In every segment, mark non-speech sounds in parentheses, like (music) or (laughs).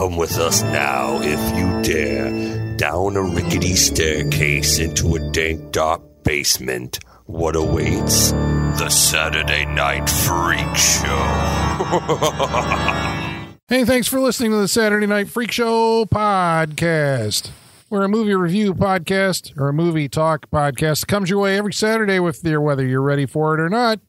Come with us now, if you dare, down a rickety staircase into a dank, dark basement. What awaits? The Saturday Night Freak Show. (laughs) Hey, thanks for listening to the Saturday Night Freak Show podcast. We're a movie review podcast or a movie talk podcast. It comes your way every Saturday with your whether you're ready for it or not.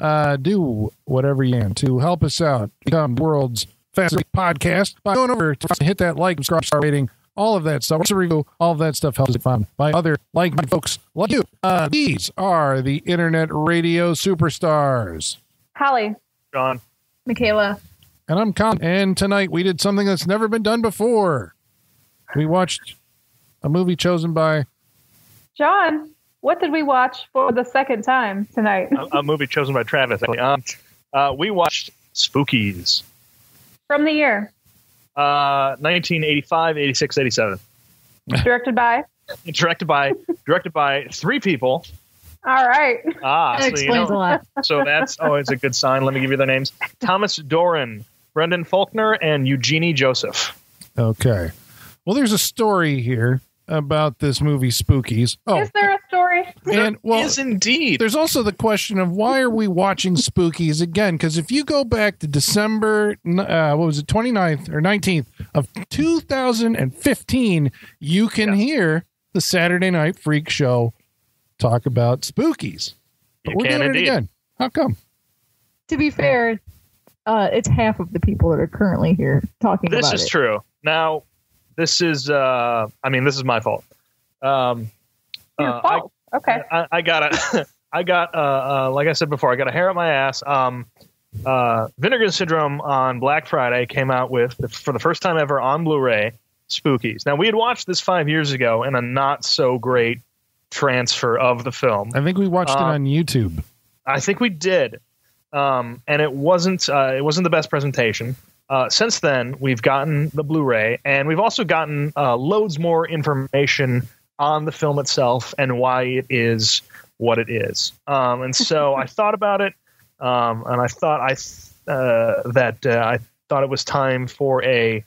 Uh, do whatever you can to help us out. Become world's fastest podcast by going over to hit that like, subscribe, star rating, all of that stuff. What's a review? All of that stuff helps it found by other like folks like you. Uh, these are the internet radio superstars. Holly, John. Michaela, And I'm Con. And tonight we did something that's never been done before. We watched a movie chosen by John. What did we watch for the second time tonight? a, a movie chosen by Travis. Um, uh, we watched Spookies, From the year, uh, 1985, 86, 87. directed by. (laughs) Directed by directed by three people. All right. Ah, That so, you explains know, a lot. (laughs) so that's oh, it's a good sign. Let me give you their names: Thomas Doran, Brendan Faulkner, and Eugenie Joseph. Okay. Well, there's a story here about this movie Spookies. Oh, Is there a story? and well, yes, indeed. there's also the question of why are we watching Spookies again? Because if you go back to December, uh, what was it, 29th or 19th of 2015, you can Yes. hear the Saturday Night Freak Show talk about Spookies. But You we're can doing indeed. it again. How come? To be fair, uh, it's half of the people that are currently here talking This about is it. true. Now, this is. Uh, I mean, this is my fault. Um, Your uh, fault. Okay. I, I got a, (laughs) I got uh, uh, like I said before, I got a hair up my ass. Um, uh, Vinegar Syndrome on Black Friday came out with for the first time ever on Blu-ray Spookies. Now we had watched this five years ago in a not so great transfer of the film. I think we watched it Uh, on YouTube. I think we did, um, and it wasn't uh, it wasn't the best presentation. Uh, since then, we've gotten the Blu-ray, and we've also gotten uh, loads more information on the film itself and why it is what it is. Um, and so (laughs) I thought about it, um, and I thought I uh, that uh, I thought it was time for a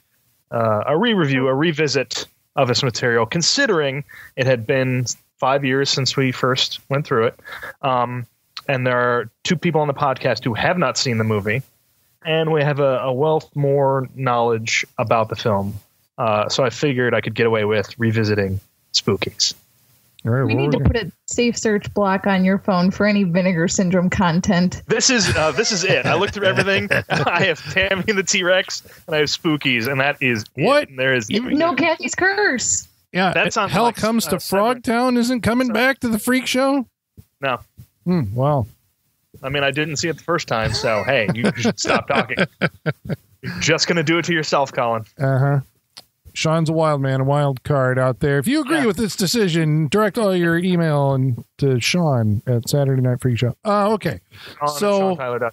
uh, a re-review, a revisit of this material, considering it had been five years since we first went through it. Um, and there are two people on the podcast who have not seen the movie, and we have a, a wealth more knowledge about the film. Uh, so I figured I could get away with revisiting Spookies. All right, We need to we're- put a safe search block on your phone for any vinegar syndrome content. This is uh, this is it. I looked through everything. (laughs) (laughs) I have Tammy and the T Rex, and I have Spookies, and that is it. What? There is You- No Cathy's curse. yeah, That's on, Hell like, Comes uh, to Frogtown isn't coming Sorry. back to the Freak Show? no. Hmm, well, I mean, I didn't see it the first time, so hey, you should stop talking. (laughs) You're just gonna do it to yourself, Colin. Uh huh. Sean's a wild man, a wild card out there. If you agree Yeah. with this decision, direct all your email and to Sean at Saturday Night Freak Show. Uh, okay. And So- Sean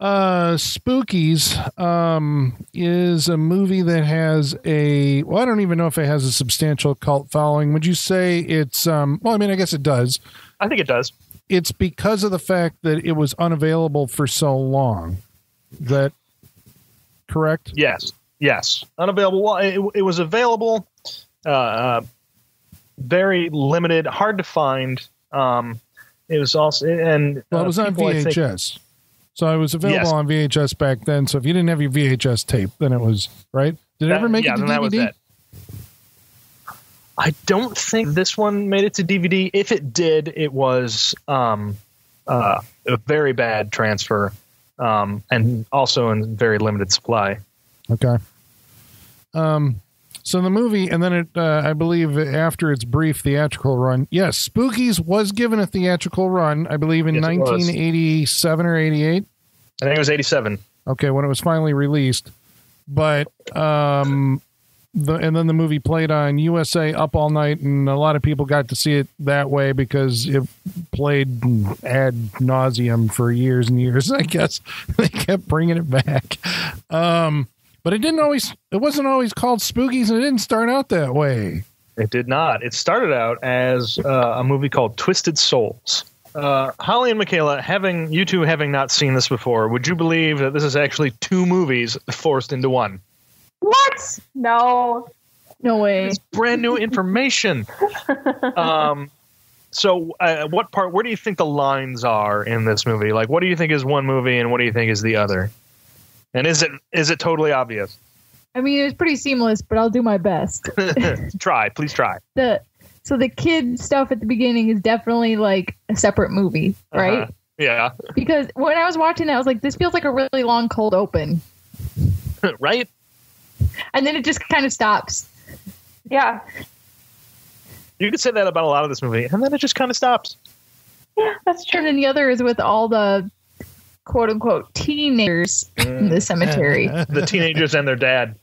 Uh, Spookies um, is a movie that has a well, I don't even know if it has a substantial cult following. Would you say it's um? Well, I mean, I guess it does. I think it does. It's because of the fact that it was unavailable for so long. That correct? Yes, yes, unavailable. Well, it, it was available, uh, uh, very limited, hard to find. Um, it was also and Well, uh, it was on think- VHS. So it was available Yes. on VHS back then. So if you didn't have your VHS tape, then it was right. Did it ever make yeah, it to that DVD? it. I don't think this one made it to DVD. If it did, it was um, uh, a very bad transfer, um, and also in very limited supply. Okay. Um, so the movie, and then it, uh, I believe, after its brief theatrical run, yes, Spookies was given a theatrical run. I believe in Yes, 1987 or 88. I think it was eighty-seven. Okay, when it was finally released, but um, the and then the movie played on USA Up All Night, and a lot of people got to see it that way because it played ad nauseum for years and years. (laughs) I guess they kept bringing it back. Um, but it didn't always. It wasn't always called Spookies, and it didn't start out that way. It did not. It started out as uh, a movie called Twisted Souls. Uh, Holly and Michaela, having you two having not seen this before, would you believe that this is actually two movies forced into one? What? What? No. No way. It's brand new information. (laughs) um, so, uh, what part? Where do you think the lines are in this movie? Like, what do you think is one movie, and what do you think is the other? And is it is it totally obvious? I mean, it was pretty seamless, but I'll do my best. (laughs) (laughs) try, please try. The so the kid stuff at the beginning is definitely like a separate movie, right? Uh-huh. Yeah, Because when I was watching that, I was like, this feels like a really long cold open, (laughs) right. and then it just kind of stops. Yeah. You could say that about a lot of this movie, and then it just kind of stops. Yeah, that's true. And then the other is with all the quote unquote teenagers in the cemetery. (laughs) The teenagers and their dad.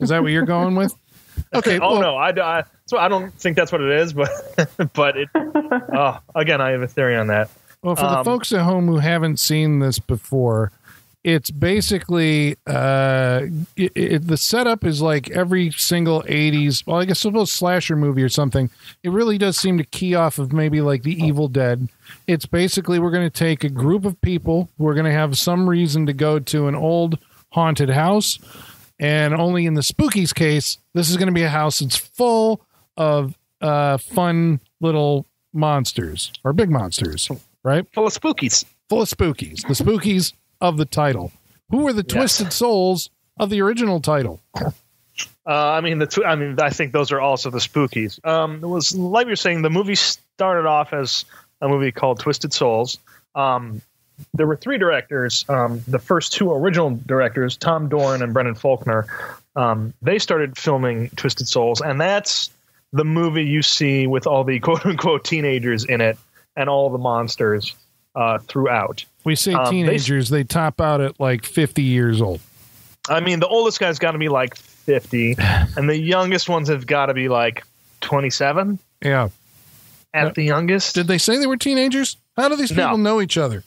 Is that what you're going with? Okay. (laughs) oh well, no, I, I so I don't think that's what it is, but (laughs) but it. Oh, again, I have a theory on that. Well, for the Um, folks at home who haven't seen this before, it's basically uh, it, it, the setup is like every single '80s. Well, I guess suppose slasher movie or something. It really does seem to key off of maybe like The Evil Dead. It's basically we're going to take a group of people who are going to have some reason to go to an old haunted house, and only in the spookies case, this is going to be a house that's full of uh, fun little monsters or big monsters, right? Full of spookies. full of spookies. The spookies of the title. Who are the twisted souls of the original title? Uh, I mean, the tw- I mean, I think those are also the spookies. Um, it was like you're saying, the movie started off as a movie called Twisted Souls. Um, there were three directors. Um, the first two original directors, Tom Doran and Brendan Faulkner, um, they started filming Twisted Souls, and that's the movie you see with all the (laughs) quote unquote teenagers in it and all the monsters uh, throughout. We say Um, they- teenagers, they top out at like 50 years old. I mean, the oldest guy's got to be like 50, (sighs) and the youngest ones have got to be like 27 Yeah. at Uh, the youngest. Did they say they were teenagers? How do these No. people know each other?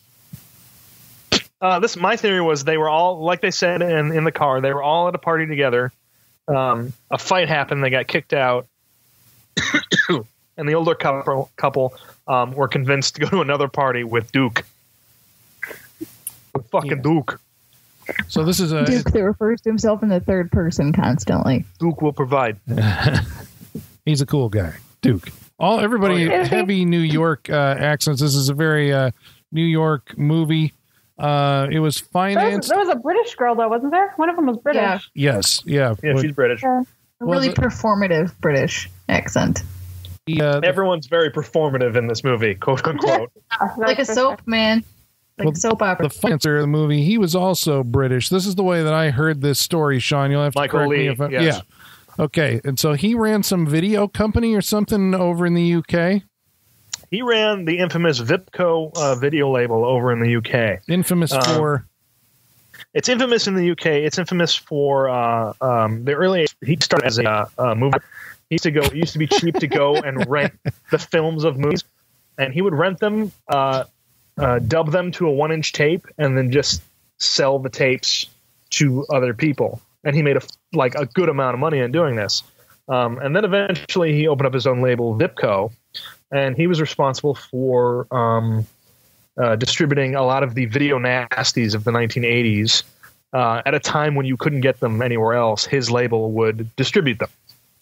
Uh, this my theory was they were all like they said in in the car. They were all at a party together. Um, a fight happened. They got kicked out, (coughs) (coughs) and the older couple couple um, were convinced to go to another party with Duke. With fucking Yeah. Duke. So this is a Duke that refers to himself in the third person constantly. Duke will provide. (laughs) he's a cool guy. Duke. All everybody Oh, yeah. heavy New York uh, accents. This is a very uh, New York movie. Uh, it was There was, financed. there was a British girl though, wasn't there? One of them was British. Yeah. Yes, yeah. Yeah, she's British. A Well, really the- performative British accent. The, uh, Everyone's very performative in this movie, quote unquote. (laughs) Like a soap, man. Like Well, soap opera. the financer of the movie, he was also British. This is the way that I heard this story, Sean. You'll have to Michael correct me if I, yes. yeah. Okay, and so he ran some video company or something over in the UK. He ran the infamous Vipco uh, video label over in the UK. Infamous Uh, for It's infamous in the UK. It's infamous for uh, um, the early. He started as a uh, uh, movie. He used to go. It used to be cheap to go and (laughs) rent the films of movies, and he would rent them, uh, uh, dub them to a one-inch tape, and then just sell the tapes to other people. And he made a like a good amount of money in doing this. Um, and then eventually he opened up his own label, Vipco, and he was responsible for um, uh, distributing a lot of the video nasties of the 1980s. Uh, at a time when you couldn't get them anywhere else, his label would distribute them.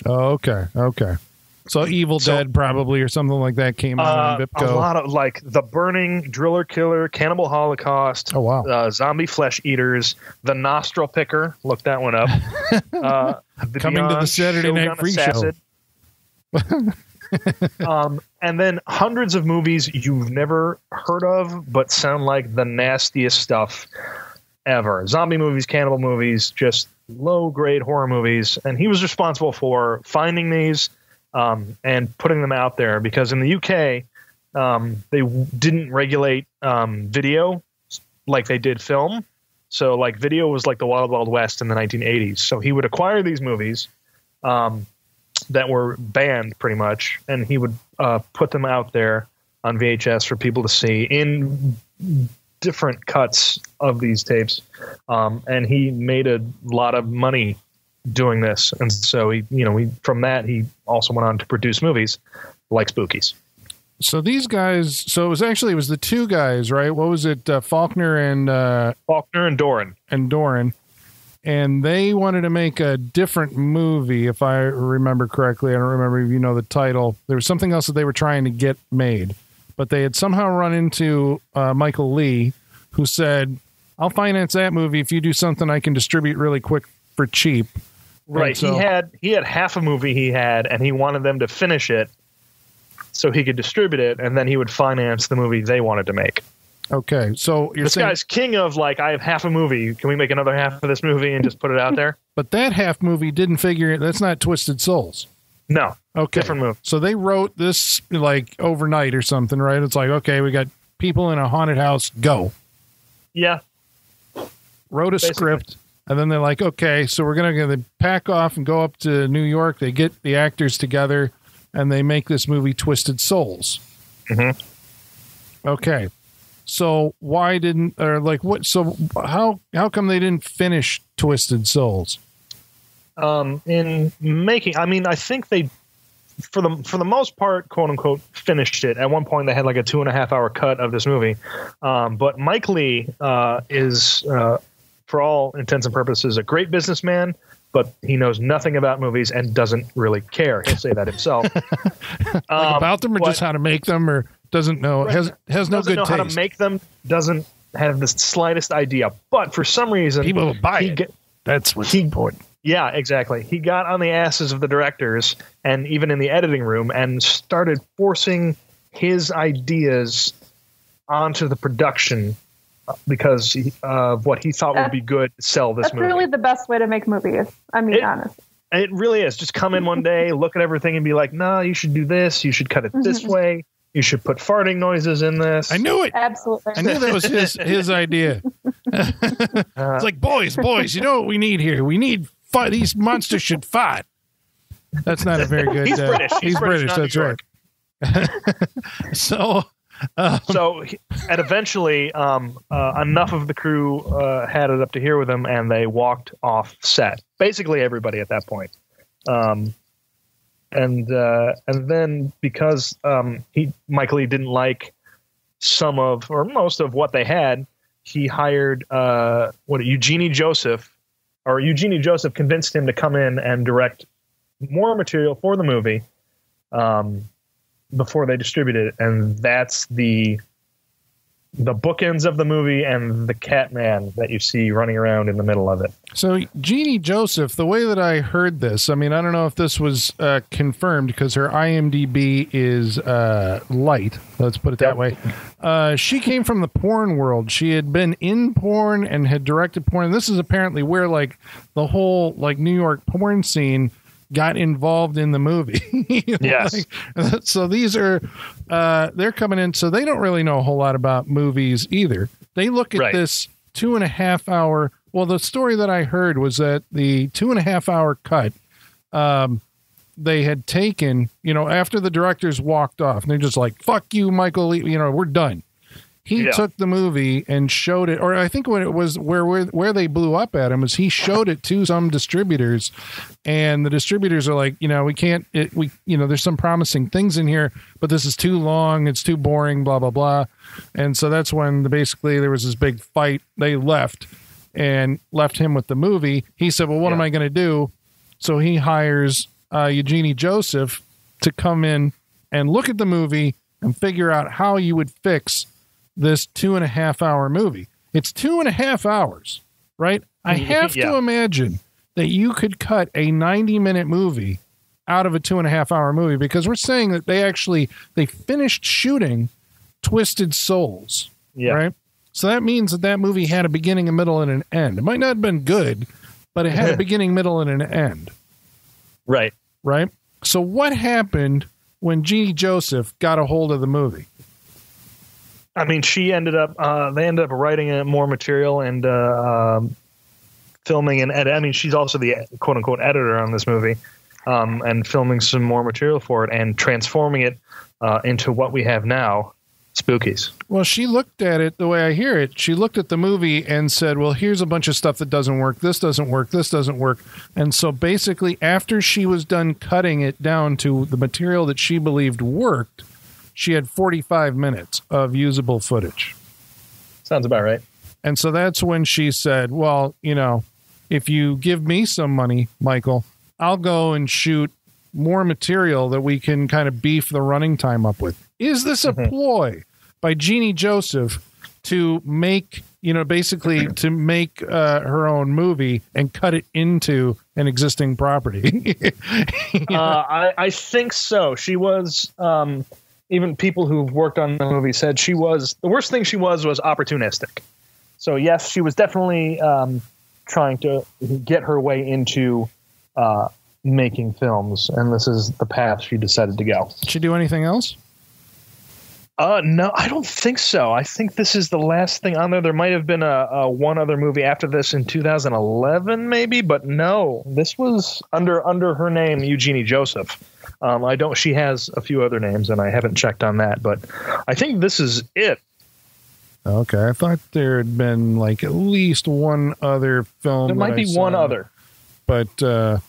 Oh, okay, okay. So Evil So- Dead probably or something like that came out Uh, a lot of like the Burning, Driller Killer, Cannibal Holocaust, Oh wow. uh, Zombie Flesh Eaters, The Nostril Picker. Look that one up. (laughs) Uh, Coming to the Beyond, Saturday Night Free Freak Show. (laughs) Um, and then hundreds of movies you've never heard of, but sound like the nastiest stuff ever. Zombie movies, cannibal movies, just low grade horror movies. And he was responsible for finding these um, and putting them out there because in the UK, um, they w- didn't regulate um, video like they did film. So, like, video was like the Wild Wild West in the 1980s. So, he would acquire these movies um, that were banned pretty much, and he would uh, put them out there on VHS for people to see in different cuts of these tapes. Um, and he made a lot of money doing this. And so, he, you know, he, from that, he also went on to produce movies like Spookies. So these guys. So it was actually it was the two guys, right? What was it? Uh, Faulkner and uh, Faulkner and Doran. and Doran. and they wanted to make a different movie, if I remember correctly. I don't remember if you know the title. There was something else that they were trying to get made, but they had somehow run into uh, Michael Lee, who said, "I'll finance that movie if you do something I can distribute really quick for cheap." Right. So- he had he had half a movie he had, and he wanted them to finish it so he could distribute it, and then he would finance the movie they wanted to make. Okay, so you're this saying, guy's king of like, I have half a movie. Can we make another half of this movie and just put it out there? (laughs) but that half movie didn't figure. It that's not Twisted Souls. No, Okay, different movie. So they wrote this like overnight or something, right? It's like, okay, we got people in a haunted house, go. Yeah, Wrote a Basically. script, and then they're like, okay, so we're gonna, gonna pack off and go up to New York. They get the actors together, and they make this movie, Twisted Souls. Mhm. Okay, so why didn't or like what? So how how come they didn't finish Twisted Souls? um, in making. I mean, I think they, for the for the most part, quote unquote, finished it. At one point, they had like a two and a half hour cut of this movie. Um, but Mike Lee uh, is, uh, for all intents and purposes, a great businessman. But he knows nothing about movies and doesn't really care. He'll say that himself. (laughs) Um, About them, or but just how to make them, or doesn't know has has no doesn't good know taste. how to make them. Doesn't have the slightest idea. But for some reason, People will buy he it. get- That's what's He- important. Yeah, exactly. He got on the asses of the directors and even in the editing room and started forcing his ideas onto the production uh, because of what he thought would be good to sell this That's movie. really the best way to make movies. I mean, being It- honest. it really is. Just come in one day, (laughs) look at everything, and be like, "No, you should do this. You should cut it this way. You should put farting noises in this." I knew it. Absolutely. I knew that was his his idea. (laughs) it's like boys, boys. You know what we need here? We need fight. These monsters should fight. That's not a very good. He's uh, British. He's British, not That's right. (laughs) So so and eventually um, uh, enough of the crew uh, had it up to here with him and they walked off set basically everybody at that point um, and uh, and then because um, he Michael Lee didn't like some of or most of what they had he hired uh, what Eugenie Joseph or Eugenie Joseph convinced him to come in and direct more material for the movie um, before they distributed it, and that's the the bookends of the movie and the Catman that you see running around in the middle of it. So, Jeannie Joseph, the way that I heard this, I mean, I don't know if this was uh, confirmed because her IMDb is uh, light. Let's put it that Yep. way. Uh, she came from the porn world. She had been in porn and had directed porn. This is apparently where, like, the whole like New York porn scene got involved in the movie. (laughs) Yes. Like, so these are uh, they're coming in. So they don't really know a whole lot about movies either. They look at Right. this two and a half hour. Well, the story that I heard was that the two and a half hour cut, um, they had taken, you know, after the directors walked off, and they're just like, "Fuck you, Michael Lee," you know, we're done. He Yeah. took the movie and showed it, or I think when it was where where where they blew up at him is he showed it to some distributors, and the distributors are like, you know, we can't, it, we, you know, there's some promising things in here, but this is too long, it's too boring, blah blah blah, and so that's when the, basically there was this big fight. They left and left him with the movie. He said, "Well, what am I going to do?" So he hires uh, Eugenie Joseph to come in and look at the movie and figure out how you would fix this two and a half hour movie. It's two and a half hours, right? I mm-hmm. have to imagine that you could cut a 90 minute movie out of a two and a half hour movie because we're saying that they actually they finished shooting Twisted Souls, Yeah. right? So that means that that movie had a beginning, a middle, and an end. It might not have been good, but it had a (laughs) beginning, middle, and an end, Right. right? So what happened when Jeannie Joseph got a hold of the movie? I mean, she ended up. Uh, they ended up writing more material and uh, um, filming and edit. I mean, she's also the quote unquote editor on this movie, um, and filming some more material for it and transforming it uh, into what we have now, Spookies. Well, she looked at it the way I hear it. She looked at the movie and said, Well, here's a bunch of stuff that doesn't work. This doesn't work. This doesn't work. And so basically, after she was done cutting it down to the material that she believed worked, she had 45 minutes of usable footage. Sounds about right. And so that's when she said, Well, you know, if you give me some money, Michael, I'll go and shoot more material that we can kind of beef the running time up with. Is this a ploy by Jeannie Joseph to make, you know, basically to make uh, her own movie and cut it into an existing property? (laughs) Uh, I, I think so. She was. Um, even people who've worked on the movie said she was the worst thing she was was opportunistic. So yes, she was definitely um, trying to get her way into uh, making films, and this is the path she decided to go. Did she do anything else? Uh, no, I don't think so. I think this is the last thing on there. There might have been a, a one other movie after this in 2011, maybe, but no, this was under under her name, Eugenie Joseph. Um, I don't. She has a few other names, and I haven't checked on that, but I think this is it. Okay, I thought there had been like at least one other film. There might be saw, one other. but uh,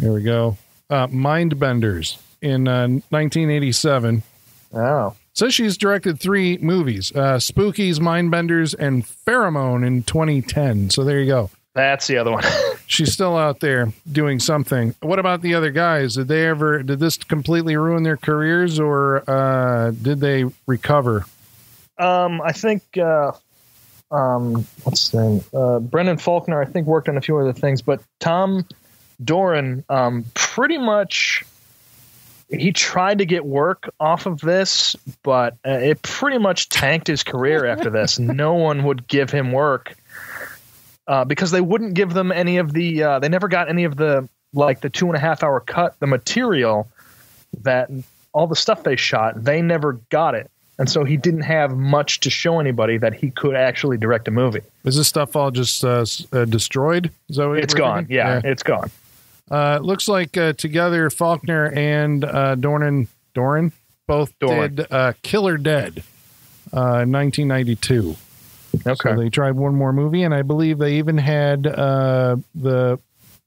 here we go. Uh, Mindbenders in uh, 1987. Wow. So she's directed three movies: uh, Spookies, Mindbenders, and Pheromone in 2010. So there you go. That's the other one. (laughs) She's still out there doing something. What about the other guys? Did they ever? Did this completely ruin their careers, or uh, did they recover? Um, I think uh, um, what's his name? Uh, Brendan Faulkner. I think worked on a few other things, but Tom Doran, um, pretty much, he tried to get work off of this, but uh, it pretty much tanked his career after this. (laughs) no one would give him work uh, because they wouldn't give them any of the. Uh, they never got any of the like the two and a half hour cut, the material that all the stuff they shot. They never got it. And so he didn't have much to show anybody that he could actually direct a movie. Is this stuff all just uh, uh, destroyed? Is that what It's gone. thinking? Yeah, it's gone. Uh, it looks like uh, together Faulkner and uh, Dornan Doran both Doran. did uh, Killer Dead, uh, 1992. Okay. So they tried one more movie, and I believe they even had uh, the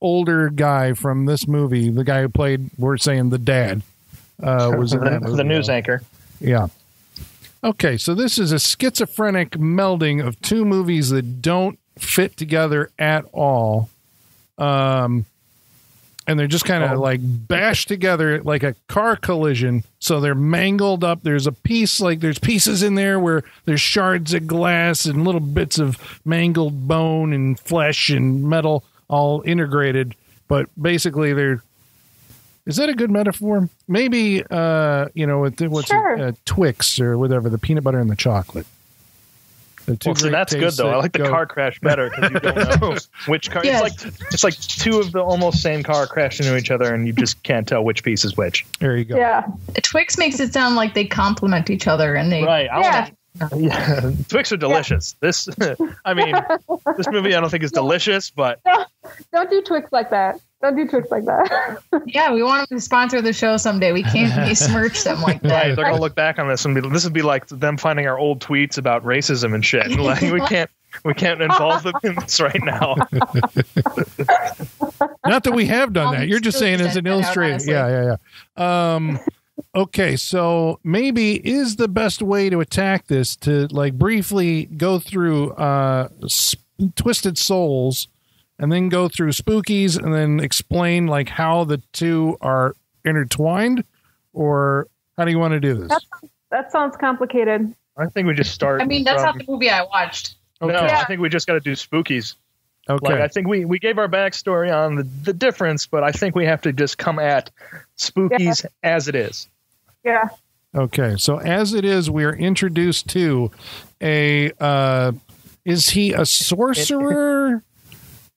older guy from this movie, the guy who played, we're saying the dad, uh, (laughs) was in that the, movie. the news anchor. Yeah. Okay, so this is a schizophrenic melding of two movies that don't fit together at all. Um and they're just kind of Oh. like bashed together like a car collision. So they're mangled up. There's a piece like there's pieces in there where there's shards of glass and little bits of mangled bone and flesh and metal all integrated. But basically, they're is that a good metaphor? Maybe uh, you know, with what's Sure. it, uh, Twix or whatever, the peanut butter and the chocolate. The two Well, see, great that's good tastes though. I like the go- car crash better because you don't know (laughs) which car. Yes. It's like it's like two of the almost same car crash into each other, and you just can't tell which piece is which. There you go. Yeah. Twix makes it sound like they complement each other and they Right. I Yeah. wanna, (laughs) yeah. Twix are delicious. This, (laughs) I mean, this movie I don't think is delicious, but Don't do Twix like that. Don't do Twix like that. (laughs) Yeah, we want them to sponsor the show someday. We can't besmirch (laughs) them like that. right, they're gonna look back on this and be this would be like them finding our old tweets about racism and shit. (laughs) Like we can't we can't involve them in this right now. Not that we have done that. You're just saying as an that illustrator. Yeah, yeah, yeah. Um, okay, so maybe is the best way to attack this to like briefly go through uh, s- Twisted Souls, and then go through Spookies, and then explain like how the two are intertwined, or how do you want to do this? that sounds complicated. I think we just start. I mean, that's from- not the movie I watched. No, Okay. I think we just got to do spookies. Okay, Like I think we, we gave our backstory on the, the difference, but I think we have to just come at spookies as it is. Yeah. Okay, so as it is, we are introduced to a. Uh, is he a sorcerer? (laughs)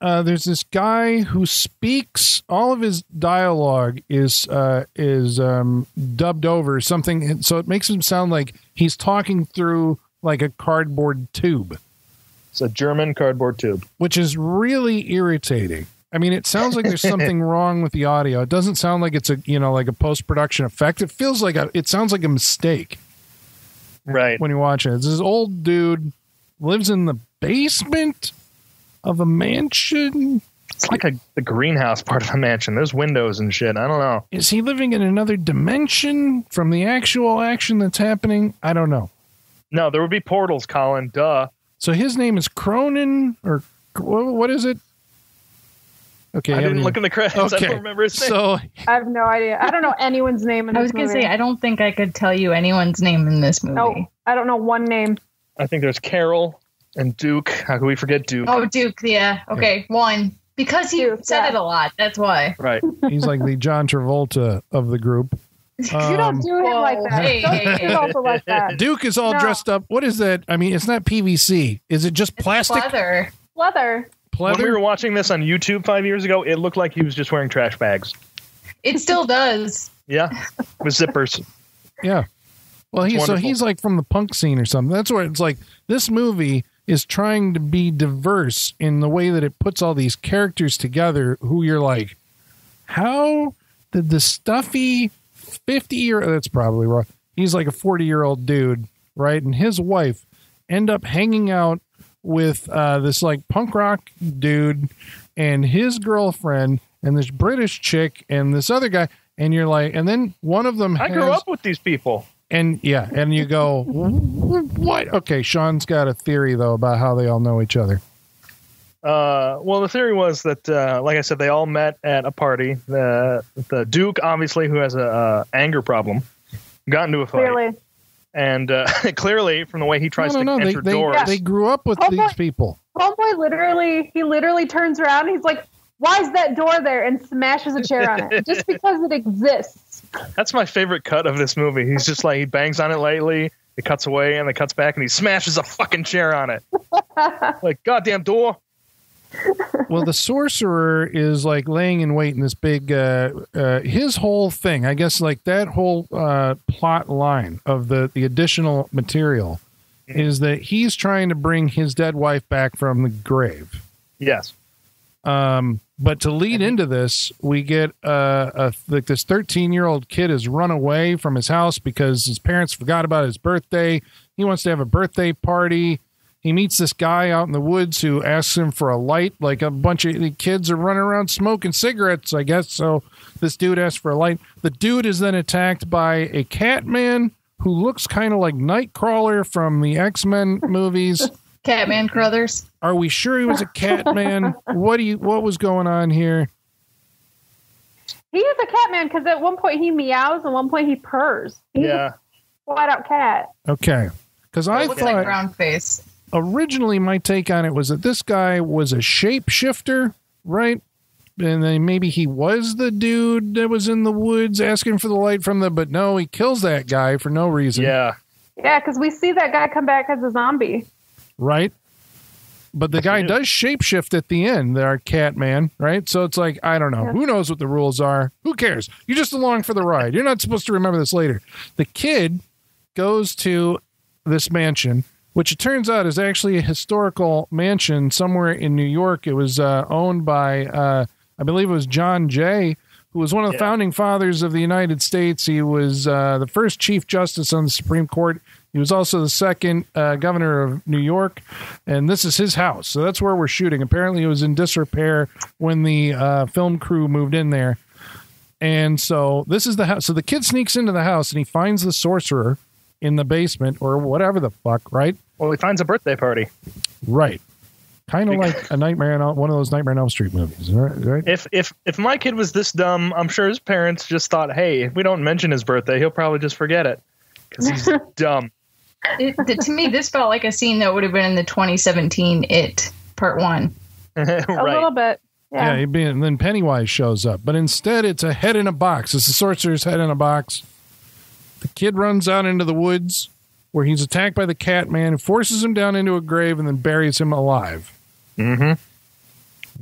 Uh, there's this guy who speaks. All of his dialogue is uh, is um, dubbed over something, so it makes him sound like he's talking through like a cardboard tube, It's a German cardboard tube. which is really irritating. I mean, it sounds like there's something (laughs) wrong with the audio. It doesn't sound like it's a you know like a post production effect. It feels like a. It sounds like a mistake. Right. when you watch it. It's this old dude lives in the basement of a mansion. It's like a the greenhouse part of a mansion. There's windows and shit. I don't know. Is he living in another dimension from the actual action that's happening? I don't know. No, there would be portals, Colin. Duh. So his name is Cronin or what, what is it? Okay, I haven't didn't even- look in the credits. I Okay, don't remember his name. so I have no idea. I don't know anyone's name in I was gonna movie. say I don't think I could tell you anyone's name in this movie. no, I don't know one name. I think there's Carol and Duke. How could we forget Duke? Oh, Duke. Yeah. Okay. One because he Duke, said yeah. it a lot. That's why. Right. he's like the John Travolta of the group. (laughs) you don't Um, do him Whoa, like that. hey, don't hey, do hey. Like that. (laughs) Duke is all No. dressed up. What is that? I mean, it's not PVC. Is it just plastic? Leather. Leather. When we were watching this on YouTube five years ago, it looked like he was just wearing trash bags. It still does. Yeah, with zippers. (laughs) Yeah. Well, It's he's so he's like from the punk scene or something. That's what it's like. This movie is trying to be diverse in the way that it puts all these characters together. Who you're like, how did the stuffy fifty year? That's probably wrong. He's like a forty year old dude, right? And his wife end up hanging out with uh, this like punk rock dude and his girlfriend and this British chick and this other guy. And you're like, and then one of them I grew up with these people. And yeah, and you go, what? Okay, Sean's got a theory though about how they all know each other. Uh, well, the theory was that, uh, like I said, they all met at a party. The the Duke, obviously, who has a uh, anger problem, got into a fight, Clearly. and uh, (laughs) clearly, from the way he tries no, no, to no. They, enter they, doors, they grew up with Oh, these boy. people. Homeboy literally, he literally turns around. And he's like, "Why is that door there?" and smashes a chair on it just (laughs) because it exists. That's my favorite cut of this movie. He's just like he bangs on it lightly, it cuts away, and it cuts back, and he smashes a fucking chair on it. (laughs) like goddamn door. Well, the sorcerer is like laying in wait in this big. Uh, uh, his whole thing, I guess, like that whole uh, plot line of the the additional material is that he's trying to bring his dead wife back from the grave. Yes. Um, but to lead into this, we get uh, a like this 13 year old kid has run away from his house because his parents forgot about his birthday. He wants to have a birthday party. He meets this guy out in the woods who asks him for a light. Like a bunch of the kids are running around smoking cigarettes, I guess. So this dude asks for a light. The dude is then attacked by a cat man who looks kind of like Nightcrawler from the X Men movies. Catman Crothers. Are we sure he was a Catman? what do you? What was going on here? He is a Catman because at one point he meows, and one point he purrs. He's Yeah. a flat out cat. Okay, because I It looks thought like brown face. originally my take on it was that this guy was a shapeshifter, right? And then maybe he was the dude that was in the woods asking for the light from the. But no, he kills that guy for no reason, Yeah. Yeah, because we see that guy come back as a zombie. Right? But the guy do. does shapeshift at the end, our cat man, right? So it's like, I don't know. Yeah. Who knows what the rules are? Who cares? You're just along for the ride. You're not supposed to remember this later. The kid goes to this mansion, which it turns out is actually a historical mansion somewhere in New York. It was uh, owned by, uh, I believe it was John Jay, who was one of the Yeah. founding fathers of the United States. He was uh, the first Chief Justice on the Supreme Court. He was also the second uh, governor of New York, and this is his house. So that's where we're shooting. Apparently, it was in disrepair when the uh, film crew moved in there. And so this is the house. So the kid sneaks into the house and he finds the sorcerer in the basement or whatever the fuck, right? Well, he finds a birthday party. Right. Kind of like a Nightmare on one of those Nightmare on Elm Street movies, right? right? If if if my kid was this dumb, I'm sure his parents just thought, "Hey, if we don't mention his birthday, he'll probably just forget it because he's (laughs) dumb." It, th- to me, this felt like a scene that would have been in the 2017 It Part One. (laughs) A little bit. Yeah, Yeah. be, and then Pennywise shows up, but instead it's a head in a box. It's the sorcerer's head in a box. The kid runs out into the woods where he's attacked by the cat man, who forces him down into a grave and then buries him alive. Mm-hmm.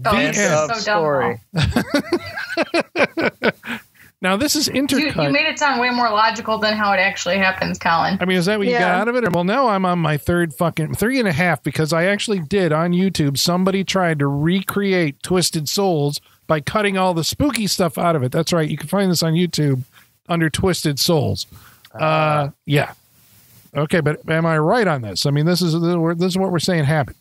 Oh, The this end. Of so story. (laughs) dumb. Now this is You, you made it sound way more logical than how it actually happens, Colin. I mean, is that what you got out of it? Well, now I'm on my third fucking three and a half because I actually did on YouTube. Somebody tried to recreate Twisted Souls by cutting all the spooky stuff out of it. That's right. You can find this on YouTube under Twisted Souls. Uh, yeah. Okay, but am I right on this? I mean, this is this is what we're saying happened.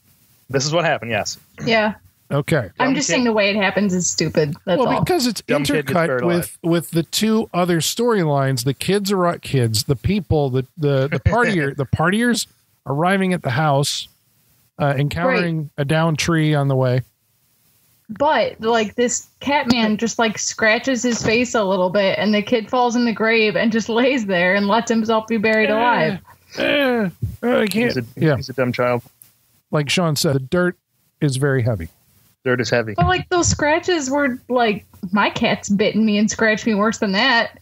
This is what happened. Yes. Yeah, Okay. I'm just kid. saying the way it happens is stupid. That's well, all. because it's Dumb kid gets buried intercut with with the two other storylines. The kids are kids. The people, the the the partier, (laughs) the partiers arriving at the house. uh, encountering a down tree on the way. But like this Catman just like scratches his face a little bit, and the kid falls in the grave and just (laughs) lays there and lets himself be buried alive. Eh, I can't. He's a, Yeah, he's a dumb child. like Sean said, the dirt is very heavy. Dirt is heavy. But like those scratches were like my cat's bitten me and scratched me worse than that.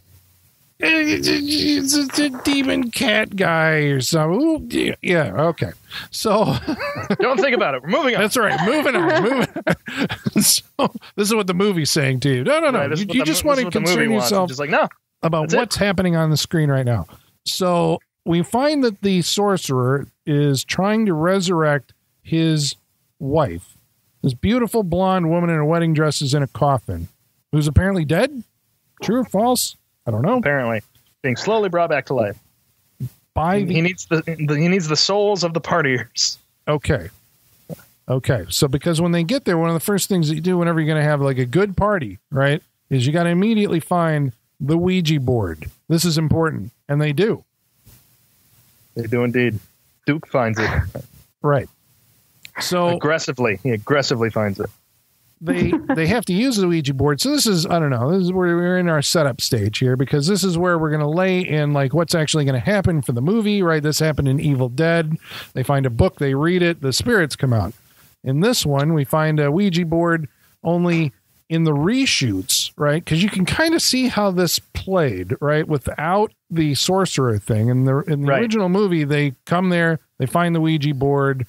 It's a, demon cat guy or something. Ooh, yeah, yeah, okay. So (laughs) Don't think about it. We're moving on. that's all right. Moving on. (laughs) Moving on. (laughs) so this is what the movie's saying to you. No, no, no. Right, this you is what you the just want to is movie concern wants. yourself Just like no, about That's it. what's happening on the screen right now. So we find that the sorcerer is trying to resurrect his wife. This beautiful blonde woman in a wedding dress is in a coffin, who's apparently dead. True or false? I don't know. apparently being slowly brought back to life. By He needs the, the he needs the souls of the partiers. okay, okay. So because when they get there, one of the first things that you do whenever you're going to have like a good party, right, is you got to immediately find the Ouija board. This is important, and they do. They do indeed. Duke finds it Right. So aggressively. He aggressively finds it. they they have to use the Ouija board. So this is I don't know. This is where we're in our setup stage here because this is where we're going to lay in like what's actually going to happen for the movie. Right. This happened in Evil Dead. They find a book, they read it, the spirits come out. In this one, we find a Ouija board only in the reshoots, right? Because you can kind of see how this played, right? Without the sorcerer thing. In the in the Right. original movie, they come there, they find the Ouija board,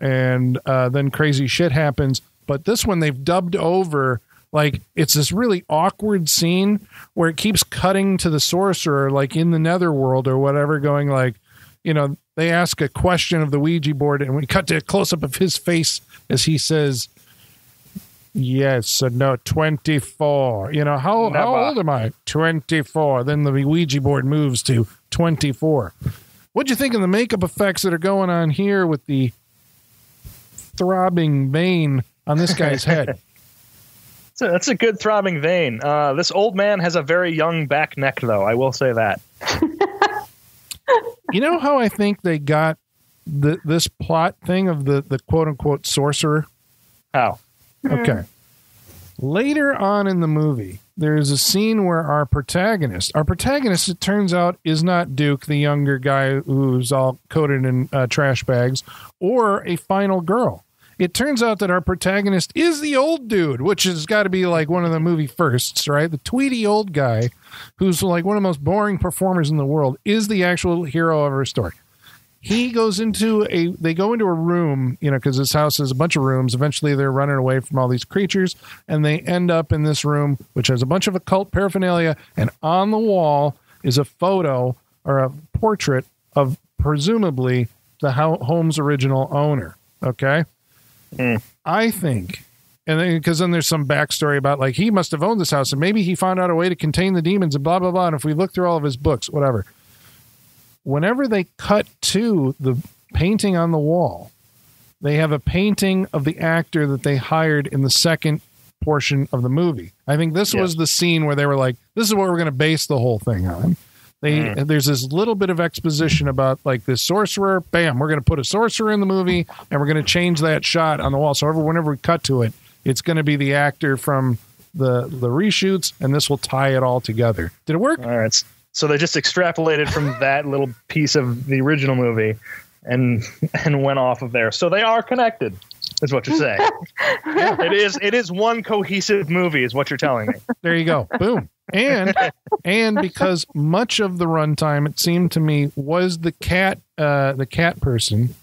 and uh, then crazy shit happens. But this one they've dubbed over like it's this really awkward scene where it keeps cutting to the sorcerer like in the netherworld or whatever, going like, you know, they ask a question of the Ouija board and we cut to a close up of his face as he says, Yes, uh, no, 24. You know, how, how old am I? 24. Then the Ouija board moves to 24. What'd you think of the makeup effects that are going on here with the throbbing vein on this guy's head? (laughs) So that's a good throbbing vein. Uh, this old man has a very young back neck, though. I will say that. (laughs) you know how I think they got the, this plot thing of the, the quote unquote sorcerer? How? Okay. Later on in the movie, there's a scene where our protagonist, our protagonist, it turns out, is not Duke, the younger guy who's all coated in uh, trash bags, or a final girl. It turns out that our protagonist is the old dude, which has got to be like one of the movie firsts, right? The tweety old guy who's like one of the most boring performers in the world is the actual hero of our story. He goes into a they go into a room you know because this house has a bunch of rooms. Eventually they're running away from all these creatures and they end up in this room which has a bunch of occult paraphernalia and on the wall is a photo or a portrait of presumably the ho- home's original owner okay Hmm. i think and then because then there's some backstory about like he must have owned this house and maybe he found out a way to contain the demons and blah blah blah and if we look through all of his books whatever whenever they cut to the painting on the wall, they have a painting of the actor that they hired in the second portion of the movie. I think this was the scene where they were like, "This is what we're going to base the whole thing on." They mm. there's this little bit of exposition about like this sorcerer. Bam, we're going to put a sorcerer in the movie, and we're going to change that shot on the wall. So whenever we cut to it, it's going to be the actor from the the reshoots, and this will tie it all together. Did it work? All right. So they just extrapolated from (laughs) that little piece of the original movie and and went off of there. So they are connected. Is what you're saying. (laughs) It is it is one cohesive movie is what you're telling me. There you go. Boom. And (laughs) and because much of the runtime, it seemed to me, was the cat uh the cat person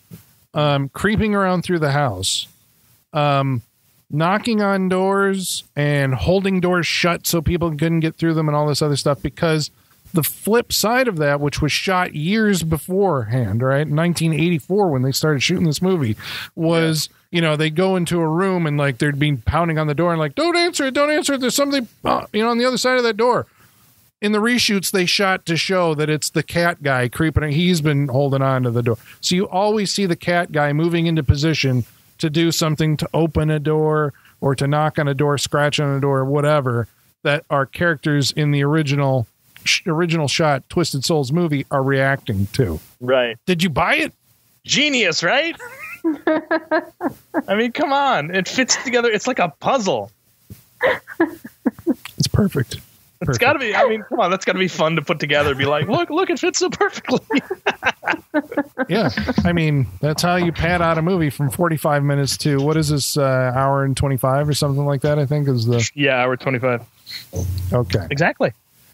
um creeping around through the house, um knocking on doors and holding doors shut so people couldn't get through them and all this other stuff because the flip side of that, which was shot years beforehand, right? 1984 when they started shooting this movie, was you know they go into a room and like they'd be pounding on the door and like don't answer it, don't answer it. There's something uh, you know on the other side of that door. In the reshoots, they shot to show that it's the cat guy creeping. He's been holding on to the door, so you always see the cat guy moving into position to do something to open a door or to knock on a door, scratch on a door, whatever. That our characters in the original original shot Twisted Souls movie are reacting to. Right. Did you buy it? Genius, right? (laughs) (laughs) I mean, come on, it fits together. It's like a puzzle. It's perfect. It's got to be. I mean, come on, that's got to be fun to put together. Be like, look, look, it fits so perfectly. (laughs) Yeah, I mean that's how you pad out a movie from forty-five minutes to what is this uh, hour and twenty-five or something like that? I think is the yeah, hour twenty-five. okay. Exactly.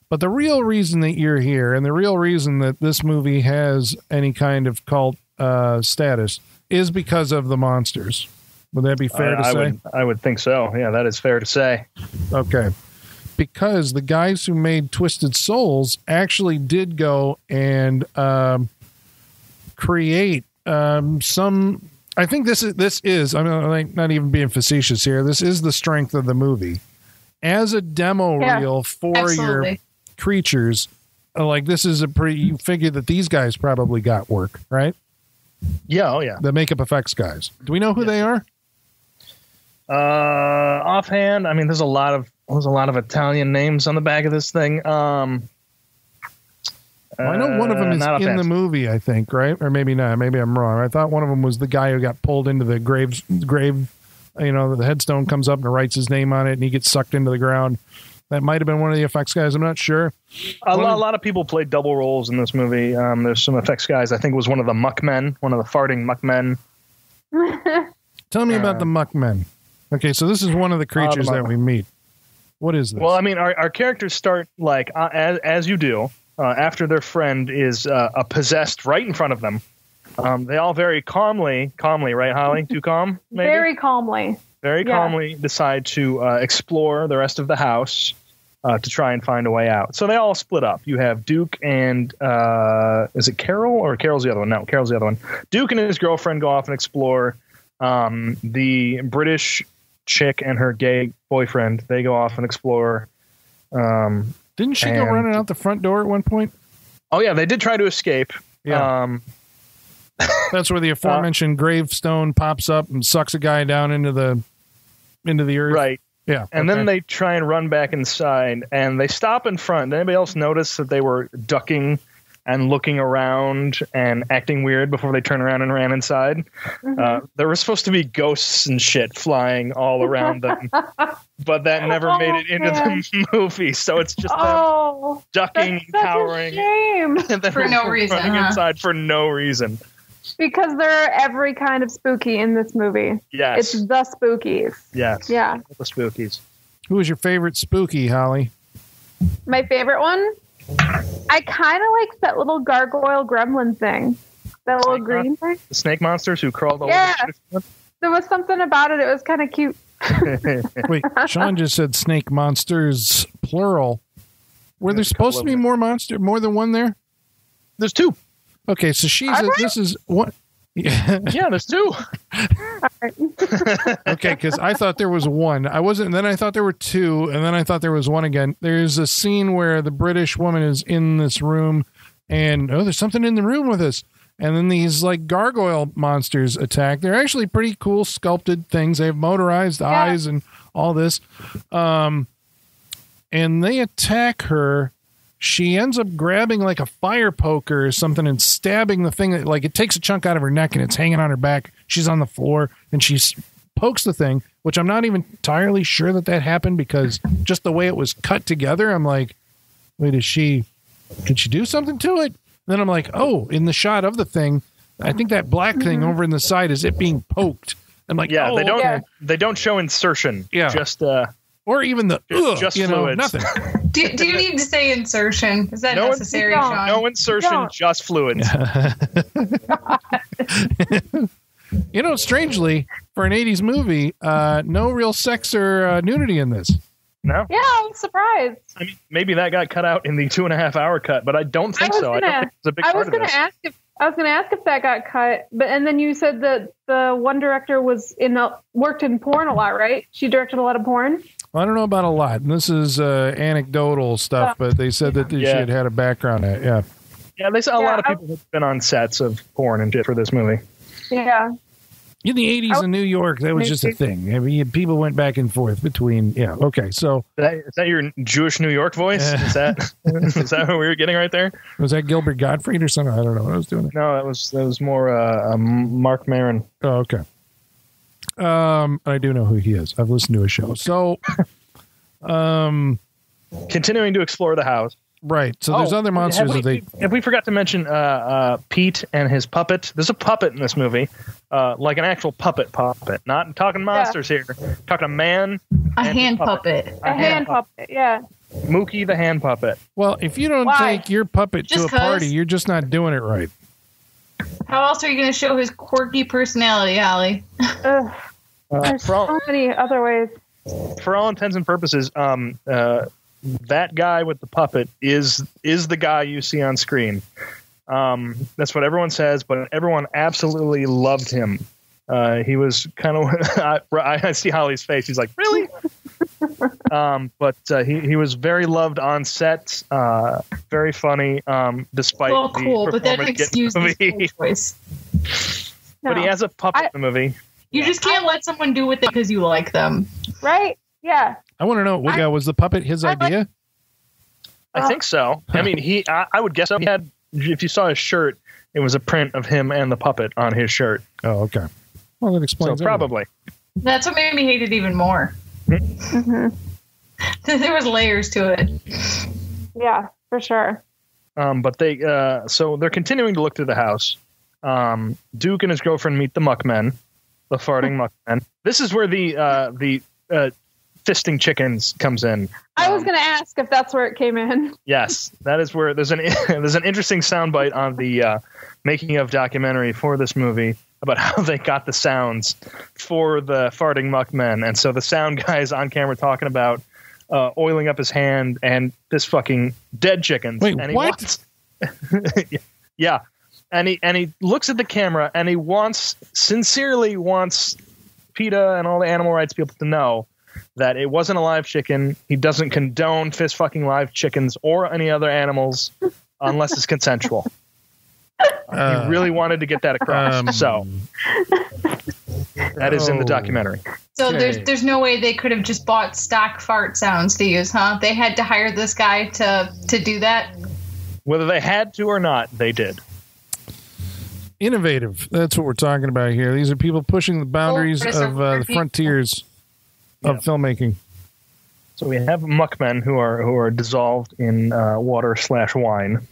But the real reason that you're here, and the real reason that this movie has any kind of cult uh, status, is because of the monsters. Would that be fair I, to I say? would, I would think so. Yeah, that is fair to say. Okay. Because the guys who made Twisted Souls actually did go and um, create um, some. I think this is this is. I'm not, like, not even being facetious here. This is the strength of the movie as a demo Yeah. reel for your creatures. uh, Like this is a pretty. You figure that these guys probably got work, right? Yeah. Oh yeah. The makeup effects guys. Do we know who they are? Uh, offhand, I mean, there's a lot of there's a lot of Italian names on the back of this thing. Um, Well, I know one of them uh, is not in the movie, I think, right? Or maybe not. Maybe I'm wrong. I thought one of them was the guy who got pulled into the grave. Grave, you know, the headstone comes up and writes his name on it, and he gets sucked into the ground. That might have been one of the effects guys. I'm not sure. A, lot, of- a lot of people played double roles in this movie. Um, there's some effects guys. I think it was one of the muckmen, one of the farting muckmen. (laughs) Tell me about Uh, the Muckmen. Okay, so this is one of the creatures Muck- that we meet. What is this? Well, I mean, our, our characters start like uh, as as you do uh, after their friend is uh, uh, possessed right in front of them. Um, they all very calmly, calmly, right, Holly? (laughs) Too calm, maybe? Very calmly. Very yeah. calmly decide to uh, explore the rest of the house uh, to try and find a way out. So they all split up. You have Duke and uh, is it Carol or Carol's the other one? No, Carol's the other one. Duke and his girlfriend go off and explore. Um, the British chick and her gay boyfriend they go off and explore. Um, Didn't she go running out the front door at one point? oh yeah, they did try to escape. Yeah. Um, That's where the aforementioned gravestone pops up and sucks a guy down into the into the earth. right. Yeah. And okay. then they try and run back inside, and they stop in front. Did anybody else notice that they were ducking and looking around and acting weird before they turn around and ran inside? Uh, there were supposed to be ghosts and shit flying all around them, (laughs) but that never made it into the (laughs) movie. So it's just them Oh, ducking that's (laughs) and such cowering. a shame. For no running reason, huh? inside for no reason. Because there are every kind of spooky in this movie. Yes, It's the spookies. yes, Yeah. the spookies. Who was your favorite spooky, Holly? My favorite one? I kind of like that little gargoyle gremlin thing. That little Snake green thing. The snake monsters who crawled all Yeah. over. There was something about it. It was kind of cute. (laughs) Wait, Sean just said snake monsters plural. Were there supposed to be more monster, more than one there? There's two. Okay, so she's a, there? this is what? Yeah. (laughs) Yeah, there's two. okay, because I thought there was one. I wasn't. And then I thought there were two, and then I thought there was one again. There's a scene where the British woman is in this room, and oh, there's something in the room with us. And then these like gargoyle monsters attack. They're actually pretty cool sculpted things. They have motorized eyes and all this. Um, and they attack her. She ends up grabbing like a fire poker or something and stabbing the thing. That, like it takes a chunk out of her neck and it's hanging on her back. She's on the floor and she pokes the thing, which I'm not even entirely sure that that happened because just the way it was cut together, I'm like, wait, is she? Did she do something to it? then I'm like, oh, in the shot of the thing, I think that black thing over in the side is it being poked. I'm like, Yeah, oh, they don't. Yeah. They don't show insertion. Yeah. just uh, or even the Ju- ugh, just you know, fluids. nothing. (laughs) Do, do you need to say insertion? Is that No, necessary, no, Sean? no insertion, don't. just fluids. (laughs) You know, strangely, for an 80s movie, uh, no real sex or uh, nudity in this. No, Yeah, I was surprised. I mean maybe that got cut out in the two and a half hour cut, but I don't think I was so. I don't gonna- think it's a big I was going to ask if I was going to ask if that got cut, but and then you said that the one director was in a, worked in porn a lot, right? She directed a lot of porn. I don't know about a lot. And this is uh, anecdotal stuff, but they said that she had had a background in it. Yeah. yeah, they saw a Yeah, lot of I- people have been on sets of porn and shit for this movie. Yeah. In the eighties Oh. in New York, that was just a thing. I mean, people went back and forth between. Yeah, okay. So Is that, is that your Jewish New York voice? Is that (laughs) is that what we were getting right there? was that Gilbert Gottfried or something? I don't know what I was doing. No, that was that was more uh, um, Marc Maron. Oh, okay. Um, I do know who he is. I've listened to his show. So, um, Continuing to explore the house. right. So there's Oh, other monsters have that we, they. Have we forgot to mention uh, uh, Pete and his puppet? There's a puppet in this movie, uh, like an actual puppet puppet. Not talking monsters here. Talking a man, A hand puppet. puppet. A hand puppet. Yeah. Mookie the hand puppet. Well, if you don't Why? take your puppet Just to a party, you're just not doing it right. How else are you going to show his quirky personality, Allie? Ugh, Uh, there's for, all, so many other ways. for all intents and purposes, um, uh, that guy with the puppet is is the guy you see on screen. Um, that's what everyone says, but everyone absolutely loved him. Uh, he was kind of. (laughs) I, I see Holly's face. He's like, really? (laughs) um, but uh, he he was very loved on set. Uh, very funny, um, despite well, the cool, but that performance excuse the movie. cool choice. No. But he has a puppet I- in the movie. You just can't let someone do with it because you like them. right? Yeah. I want to know. What, I- was the puppet his I like- idea? I think so. I mean, he. I, I would guess so. He had. If you saw his shirt, it was a print of him and the puppet on his shirt. oh, okay. Well, that explains. everything. probably. That's what made me hate it even more. hmm (laughs) there was layers to it. Yeah, for sure. Um, but they. Uh, so they're continuing to look through the house. Um, Duke and his girlfriend meet the Muckmen, the farting Muckmen. This is where the uh, the uh, fisting chickens comes in. I was Um, going to ask if that's where it came in. (laughs) Yes, that is where there's an (laughs) there's an interesting soundbite on the uh, making of documentary for this movie about (laughs) how they got the sounds for the farting muckmen, and so the sound guy is on camera talking about uh, oiling up his hand and this fucking dead chickens. Wait, and what? Wants, yeah, and he and he looks at the camera and he wants sincerely wants PETA and all the animal rights people to know that it wasn't a live chicken. He doesn't condone fist fucking live chickens or any other animals unless it's consensual. (laughs) Uh, he really wanted to get that across. um, so that is in the oh. documentary. So Okay. there's there's no way they could have just bought stock fart sounds to use, huh? They had to hire this guy to to do that. Whether they had to or not, they did. Innovative. That's what we're talking about here. These are people pushing the boundaries there's a of uh, the quirky- frontiers of Yeah. filmmaking. So we have muckmen who are who are dissolved in uh, water slash wine.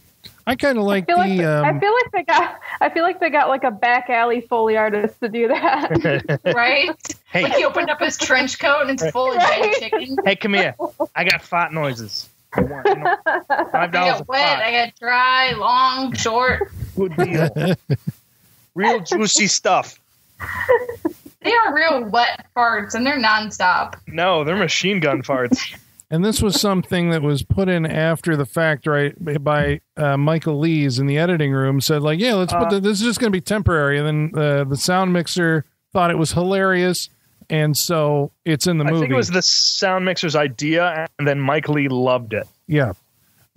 I kind of I like feel like the. I Um, feel like they got I feel like they got like a back alley foley artist to do that. (laughs) Right? Hey, like he opened up his trench coat and it's full of Right. chicken. hey, come here! I got fart noises. I want, you (laughs) know, Five dollars a got wet, fart. I got dry, long, short. Good deal. (laughs) Real juicy stuff. They are real wet farts and they're nonstop. No, they're machine gun farts. and this was something that was put in after the fact, right? By uh, Michael Lees in the editing room said, like, yeah, let's put Uh, the, this is just going to be temporary. And then uh, the sound mixer thought it was hilarious, and so it's in the movie. I think it was the sound mixer's idea, and then Mike Lee loved it. Yeah.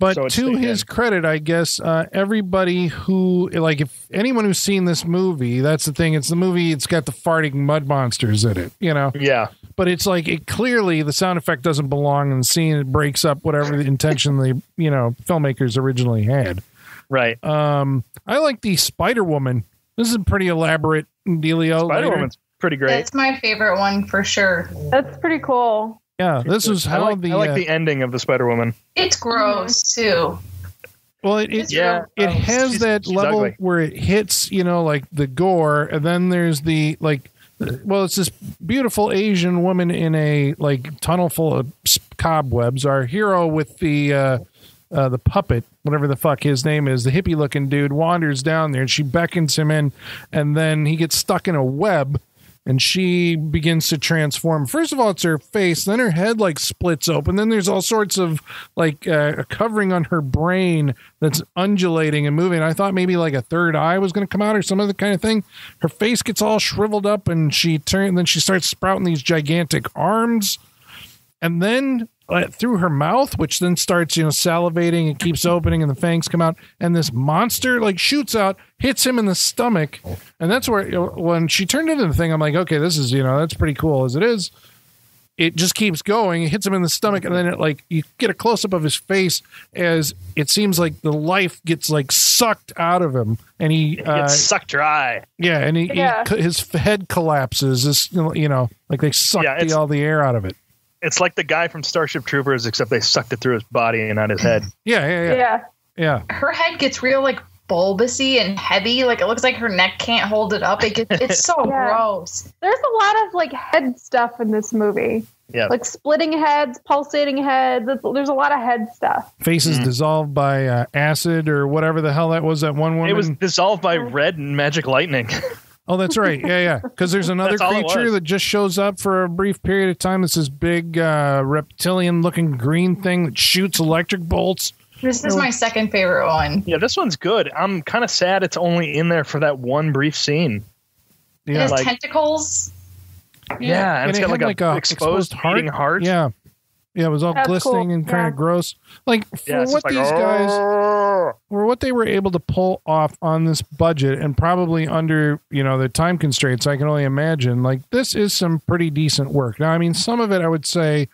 But So to his end. credit, I guess uh, everybody who like if anyone who's seen this movie, that's the thing. It's the movie. It's got the farting mud monsters in it, you know. Yeah, But it's like it clearly the sound effect doesn't belong in the scene. It breaks up whatever the intention the you know filmmakers originally had. right. Um, I like the Spider Woman. This is a pretty elaborate dealio. Spider later. Woman's pretty great. That's my favorite one for sure. That's pretty cool. Yeah, this is I how like, the, I like uh, the ending of the Spider Woman. It's gross too. well it, it, Yeah, it real has she's- that she's level ugly. where it hits you know like the gore and then there's the like well it's this beautiful asian woman in a like tunnel full of cobwebs our hero with the uh uh, the puppet, whatever the fuck his name is, the hippie looking dude wanders down there and she beckons him in, and then he gets stuck in a web and she begins to transform. First of all, it's her face, then her head like splits open. Then there's all sorts of like uh, a covering on her brain that's undulating and moving. I thought maybe like a third eye was going to come out or some other kind of thing. Her face gets all shriveled up and she turn. Then she starts sprouting these gigantic arms. and then through her mouth, which then starts, you know, salivating and keeps opening, and the fangs come out, and this monster like shoots out, hits him in the stomach, and that's where you know, when she turned into the thing, I'm like, okay, this is you know that's pretty cool as it is. It just keeps going, it hits him in the stomach, and then it like you get a close up of his face as it seems like the life gets like sucked out of him, and he It uh, gets sucked dry. yeah, and he, Yeah. he his head collapses. This you know like they suck Yeah, the, all the air out of it. It's like the guy from Starship Troopers, except they sucked it through his body and not his head. (clears throat) Yeah, yeah, yeah, Yeah. yeah. Her head gets real like bulbousy and heavy. Like it looks like her neck can't hold it up. It gets, it's so (laughs) Yeah. gross. There's a lot of like head stuff in this movie. Yeah. Like splitting heads, pulsating heads. There's a lot of head stuff. Faces Mhm. dissolved by uh, acid or whatever the hell that was. That one woman. It was dissolved by red and magic lightning. (laughs) Oh, that's right. Yeah, yeah. Because there's another That's all it creature that just shows up for a brief period of time. It's this big uh, reptilian-looking green thing that shoots electric bolts. This is my second favorite one. yeah, this one's good. I'm kind of sad it's only in there for that one brief scene. It Yeah, has like- tentacles. Yeah, and, it's it got had like, a, exposed, beating heart. Yeah, yeah. It was all That's glistening cool. and kind Yeah. of gross. Like for Yeah, what like, these guys. For what they were able to pull off on this budget and probably under you know the time constraints i can only imagine like this is some pretty decent work. Now i mean some of it i would say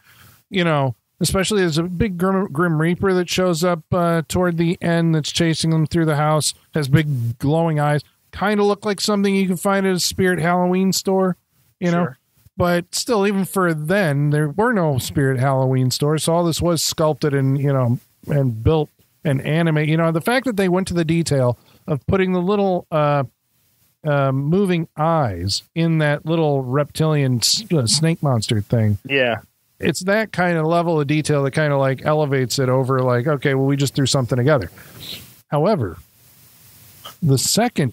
you know especially there's a big grim, grim reaper that shows up uh, toward the end that's chasing them through the house has big glowing eyes kind of look like something you can find at a spirit halloween store you know? Sure. but still even for then there were no spirit halloween stores. So all this was sculpted and you know and built and animate you know the fact that they went to the detail of putting the little uh, uh moving eyes in that little reptilian uh, snake monster thing Yeah. it's that kind of level of detail that kind of like elevates it over like okay well we just threw something together however the second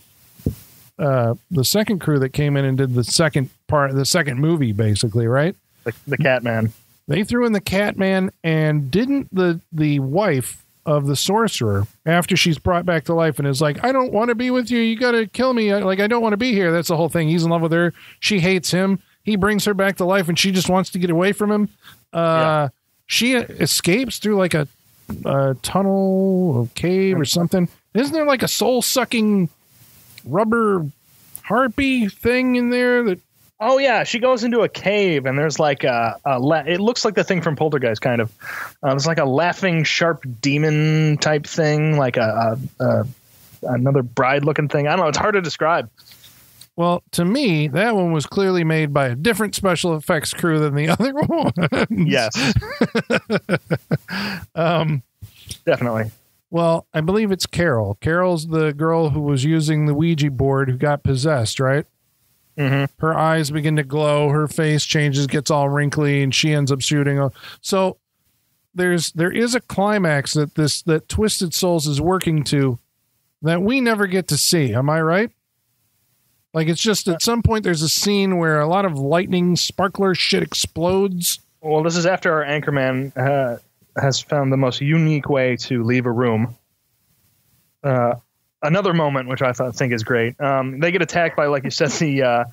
uh the second crew that came in and did the second part the second movie basically right The, the cat man. they threw in the catman and didn't the the wife of the sorcerer after she's brought back to life and is like i don't want to be with you. You got to kill me. I- like i don't want to be here. That's the whole thing. He's in love with her. She hates him. He brings her back to life and she just wants to get away from him. Uh she escapes through like a, a tunnel or cave or something. Isn't there like a soul sucking rubber harpy thing in there that Oh yeah, she goes into a cave and there's like a, a la- it looks like the thing from Poltergeist kind of. Uh, it's like a laughing sharp demon type thing, like a, a, a another bride looking thing. I don't know. It's hard to describe. Well, to me, that one was clearly made by a different special effects crew than the (laughs) other one. Yes, (laughs) Um, definitely. well, I believe it's Carol. Carol's the girl who was using the Ouija board who got possessed, right? Hmm Her eyes begin to glow, her face changes, gets all wrinkly, and she ends up shooting. a- So there's there is a climax that this that Twisted Souls is working to that we never get to see. Am I right? Like it's just at some point there's a scene where a lot of lightning sparkler shit explodes. Well, this is after our anchorman uh, has found the most unique way to leave a room. Uh, another moment, which I thought think is great. Um, they get attacked by, like you said, (laughs) the uh,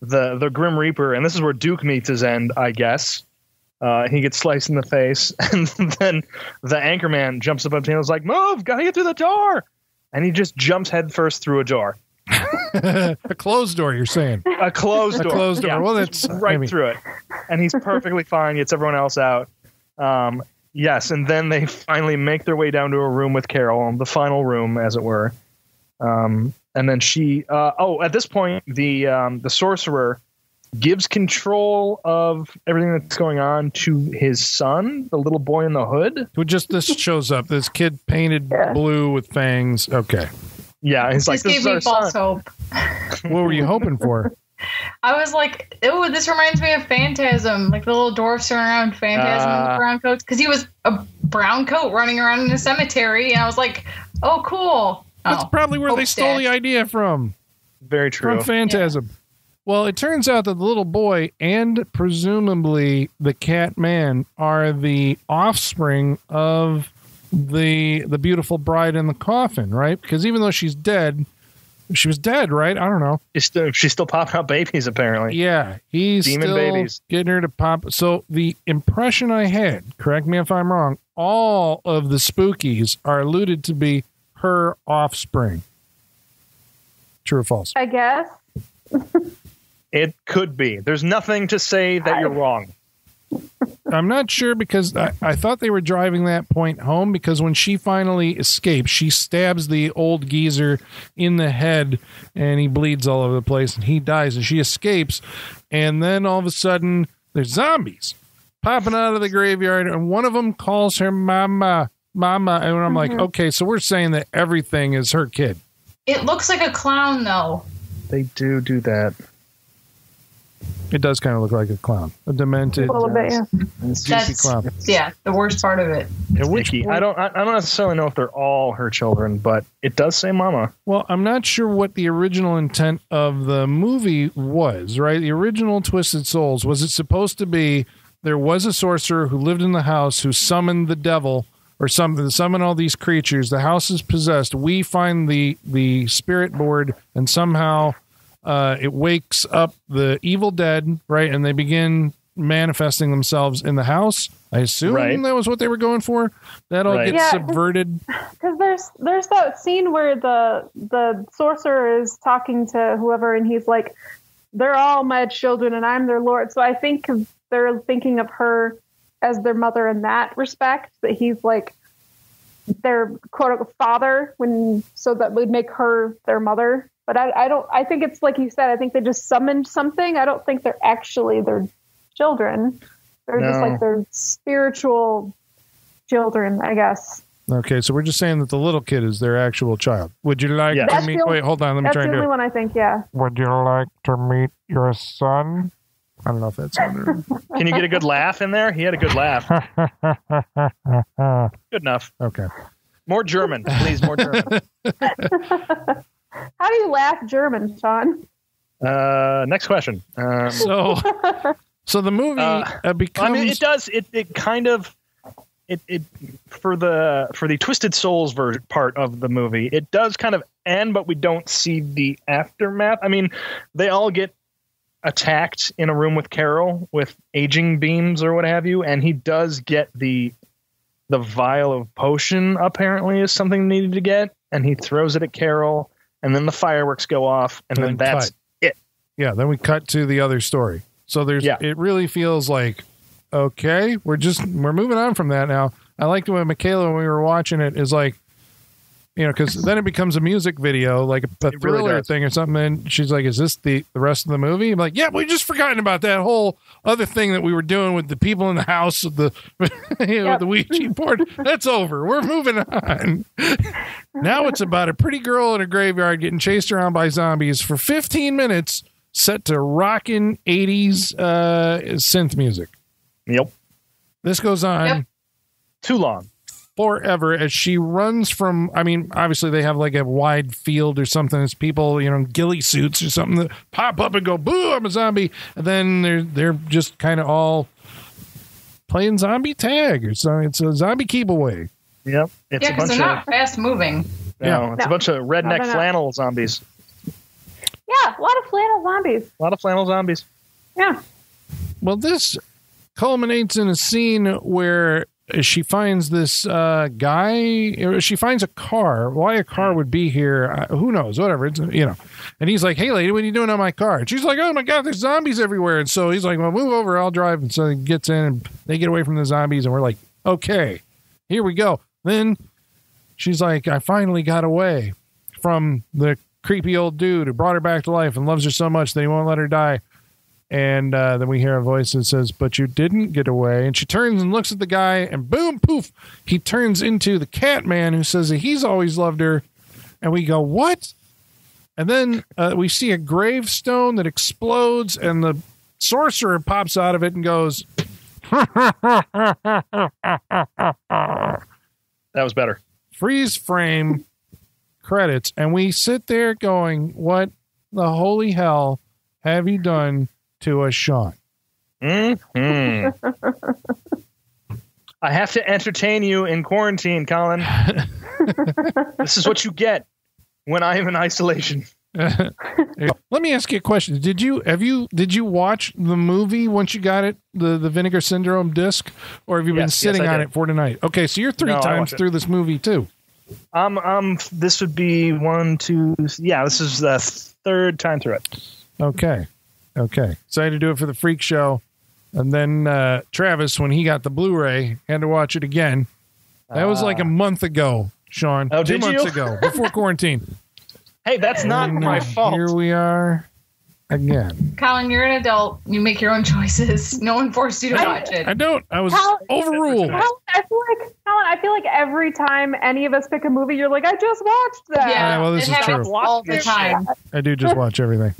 the the Grim Reaper, and this is where Duke meets his end, I guess. Uh, he gets sliced in the face, (laughs) and then the anchorman jumps up on him and is like, "Move! Gotta get through the door!" And he just jumps headfirst through a door, a closed door, you're saying? a closed A door, closed door. Yeah. Well, that's right mean, through it, and he's perfectly fine. Gets everyone else out. Um, yes, and then they finally make their way down to a room with Carol, the final room, as it were. Um, and then she, uh, oh, at this point, the um, the sorcerer gives control of everything that's going on to his son, the little boy in the hood. Who just this (laughs) shows up? This kid painted blue with fangs. Okay, Yeah, he's like, this this gave is me our false son. hope. what were you hoping for? (laughs) I was like, "Ooh, this reminds me of Phantasm, like the little dwarfs around Phantasm in Ah. the brown coats." Because he was a brown coat running around in a cemetery, and I was like, "Oh, cool." That's Oh, probably where they hope stole the idea from. Very true. from Phantasm. Well, it turns out that the little boy and presumably the cat man are the offspring of the the beautiful bride in the coffin, right? Because even though she's dead, She was dead, right? I don't know. She's still, she's still popping out babies, apparently. Yeah, he's Demon still babies. getting her to pop. So the impression I had, correct me if I'm wrong, all of the spookies are alluded to be her offspring. True or false? I guess. It could be. There's nothing to say that you're wrong. I'm not sure because I, I thought they were driving that point home because when she finally escapes, she stabs the old geezer in the head and he bleeds all over the place and he dies and she escapes. And then all of a sudden, there's zombies popping out of the graveyard and one of them calls her mama, mama. And I'm like, mm-hmm. okay, so we're saying that everything is her kid. It looks like a clown, though. They do do that. It does kind of look like a clown, a demented, A little bit, yeah. juicy That's clown. yeah, the worst part of it. At which I don't. I, I don't necessarily know if they're all her children, but it does say "mama." Well, I'm not sure what the original intent of the movie was, right? The original Twisted Souls, was it supposed to be there was a sorcerer who lived in the house who summoned the devil or something, summon all these creatures. The house is possessed. We find the the spirit board and somehow uh, it wakes up the evil dead, right? And they begin manifesting themselves in the house. I assume Right. that was what they were going for. That all Right. gets Yeah, subverted. Because there's there's that scene where the the sorcerer is talking to whoever, and he's like, "They're all my children, and I'm their lord." So I think they're thinking of her as their mother in that respect. That he's like their quote unquote father, when so that would make her their mother. But I, I don't. I think it's like you said. I think they just summoned something. I don't think they're actually their children. They're just like their spiritual children, I guess. Okay, so we're just saying that the little kid is their actual child. Would you like Yeah. to That's meet? the- Wait, hold on. Let me That's try the and do only one I think. Yeah. Would you like to meet your son? I don't know if that sounded. (laughs) Can you get a good laugh in there? He had a good laugh. (laughs) Good enough. okay. More German, please. More German. (laughs) How do you laugh German, Sean? Uh, next question. Um, So, so the movie Uh, uh, becomes. I mean, it does. It it kind of it it for the for the Twisted Souls ver- part of the movie. It does kind of end, but we don't see the aftermath. I mean, they all get attacked in a room with Carol with aging beams or what have you, and he does get the the vial of potion. Apparently, is something needed to get, and he throws it at Carol, and then the fireworks go off, and, And then then that's cut. it. yeah. Then we cut to the other story. So there's. Yeah. It really feels like, okay, we're just we're moving on from that now. I liked when Michaela when we were watching it is like. You know, because then it becomes a music video, like a, a It really thriller thing or something. And she's like, "Is this the the rest of the movie?" I'm like, "Yeah, we just forgotten about that whole other thing that we were doing with the people in the house of the (laughs) you know, Yep. the Ouija board. That's over. We're moving on. (laughs) now it's about a pretty girl in a graveyard getting chased around by zombies for 15 minutes, set to rockin' 80s uh, synth music. Yep, This goes on Yep. too long. Forever as she runs from. I mean, obviously they have like a wide field or something. It's people, you know, in ghillie suits or something that pop up and go, "Boo! I'm a zombie," and then they're they're just kind of all playing zombie tag or something. It's a zombie keep away. Yep, it's yeah, a bunch they're of not fast moving. No, Yeah. it's a bunch of redneck No, no, no. flannel zombies. Yeah, a lot of flannel zombies. A lot of flannel zombies. Yeah. Well, this culminates in a scene where she finds this uh, guy. She finds a car. Why a car would be here? Uh, who knows? Whatever. It's, you know. And he's like, "Hey, lady, what are you doing on my car?" And she's like, "Oh my god, there's zombies everywhere." And so he's like, "Well, move over. I'll drive." And so he gets in, and they get away from the zombies. And we're like, "Okay, here we go." Then she's like, "I finally got away from the creepy old dude who brought her back to life and loves her so much that he won't let her die." And uh, then we hear a voice that says, But you didn't get away. And she turns and looks at the guy, and boom, poof, he turns into the cat man who says that he's always loved her. And we go, What? And then uh, we see a gravestone that explodes, and the sorcerer pops out of it and goes, (laughs) That was better. Freeze frame credits. And we sit there going, What the holy hell have you done to us, Sean? hmm (laughs) I have to entertain you in quarantine, Colin. (laughs) this is what you get when I am in isolation. (laughs) Let me ask you a question. Did you have you did you watch the movie once you got it the the Vinegar Syndrome disc, or have you been Yes, yes, sitting I on did. it for tonight? Okay, so you're three No, times through this movie too. Um, um, this would be one, two. Yeah, this is the third time through it. Okay, okay. So I had to do it for the freak show, and then uh, Travis, when he got the Blu-ray, had to watch it again. That was like a month ago, Sean. Oh, two did months you? ago, before (laughs) quarantine. Hey, that's not And, my uh, fault. Here we are again. Colin, you're an adult. You make your own choices. No one forced you to I- watch it. I don't. I was How- overruled. Helen, I feel like Helen, I feel like every time any of us pick a movie, you're like, I just watched that. Yeah, well, this it is happens true. all the time. I do just watch everything.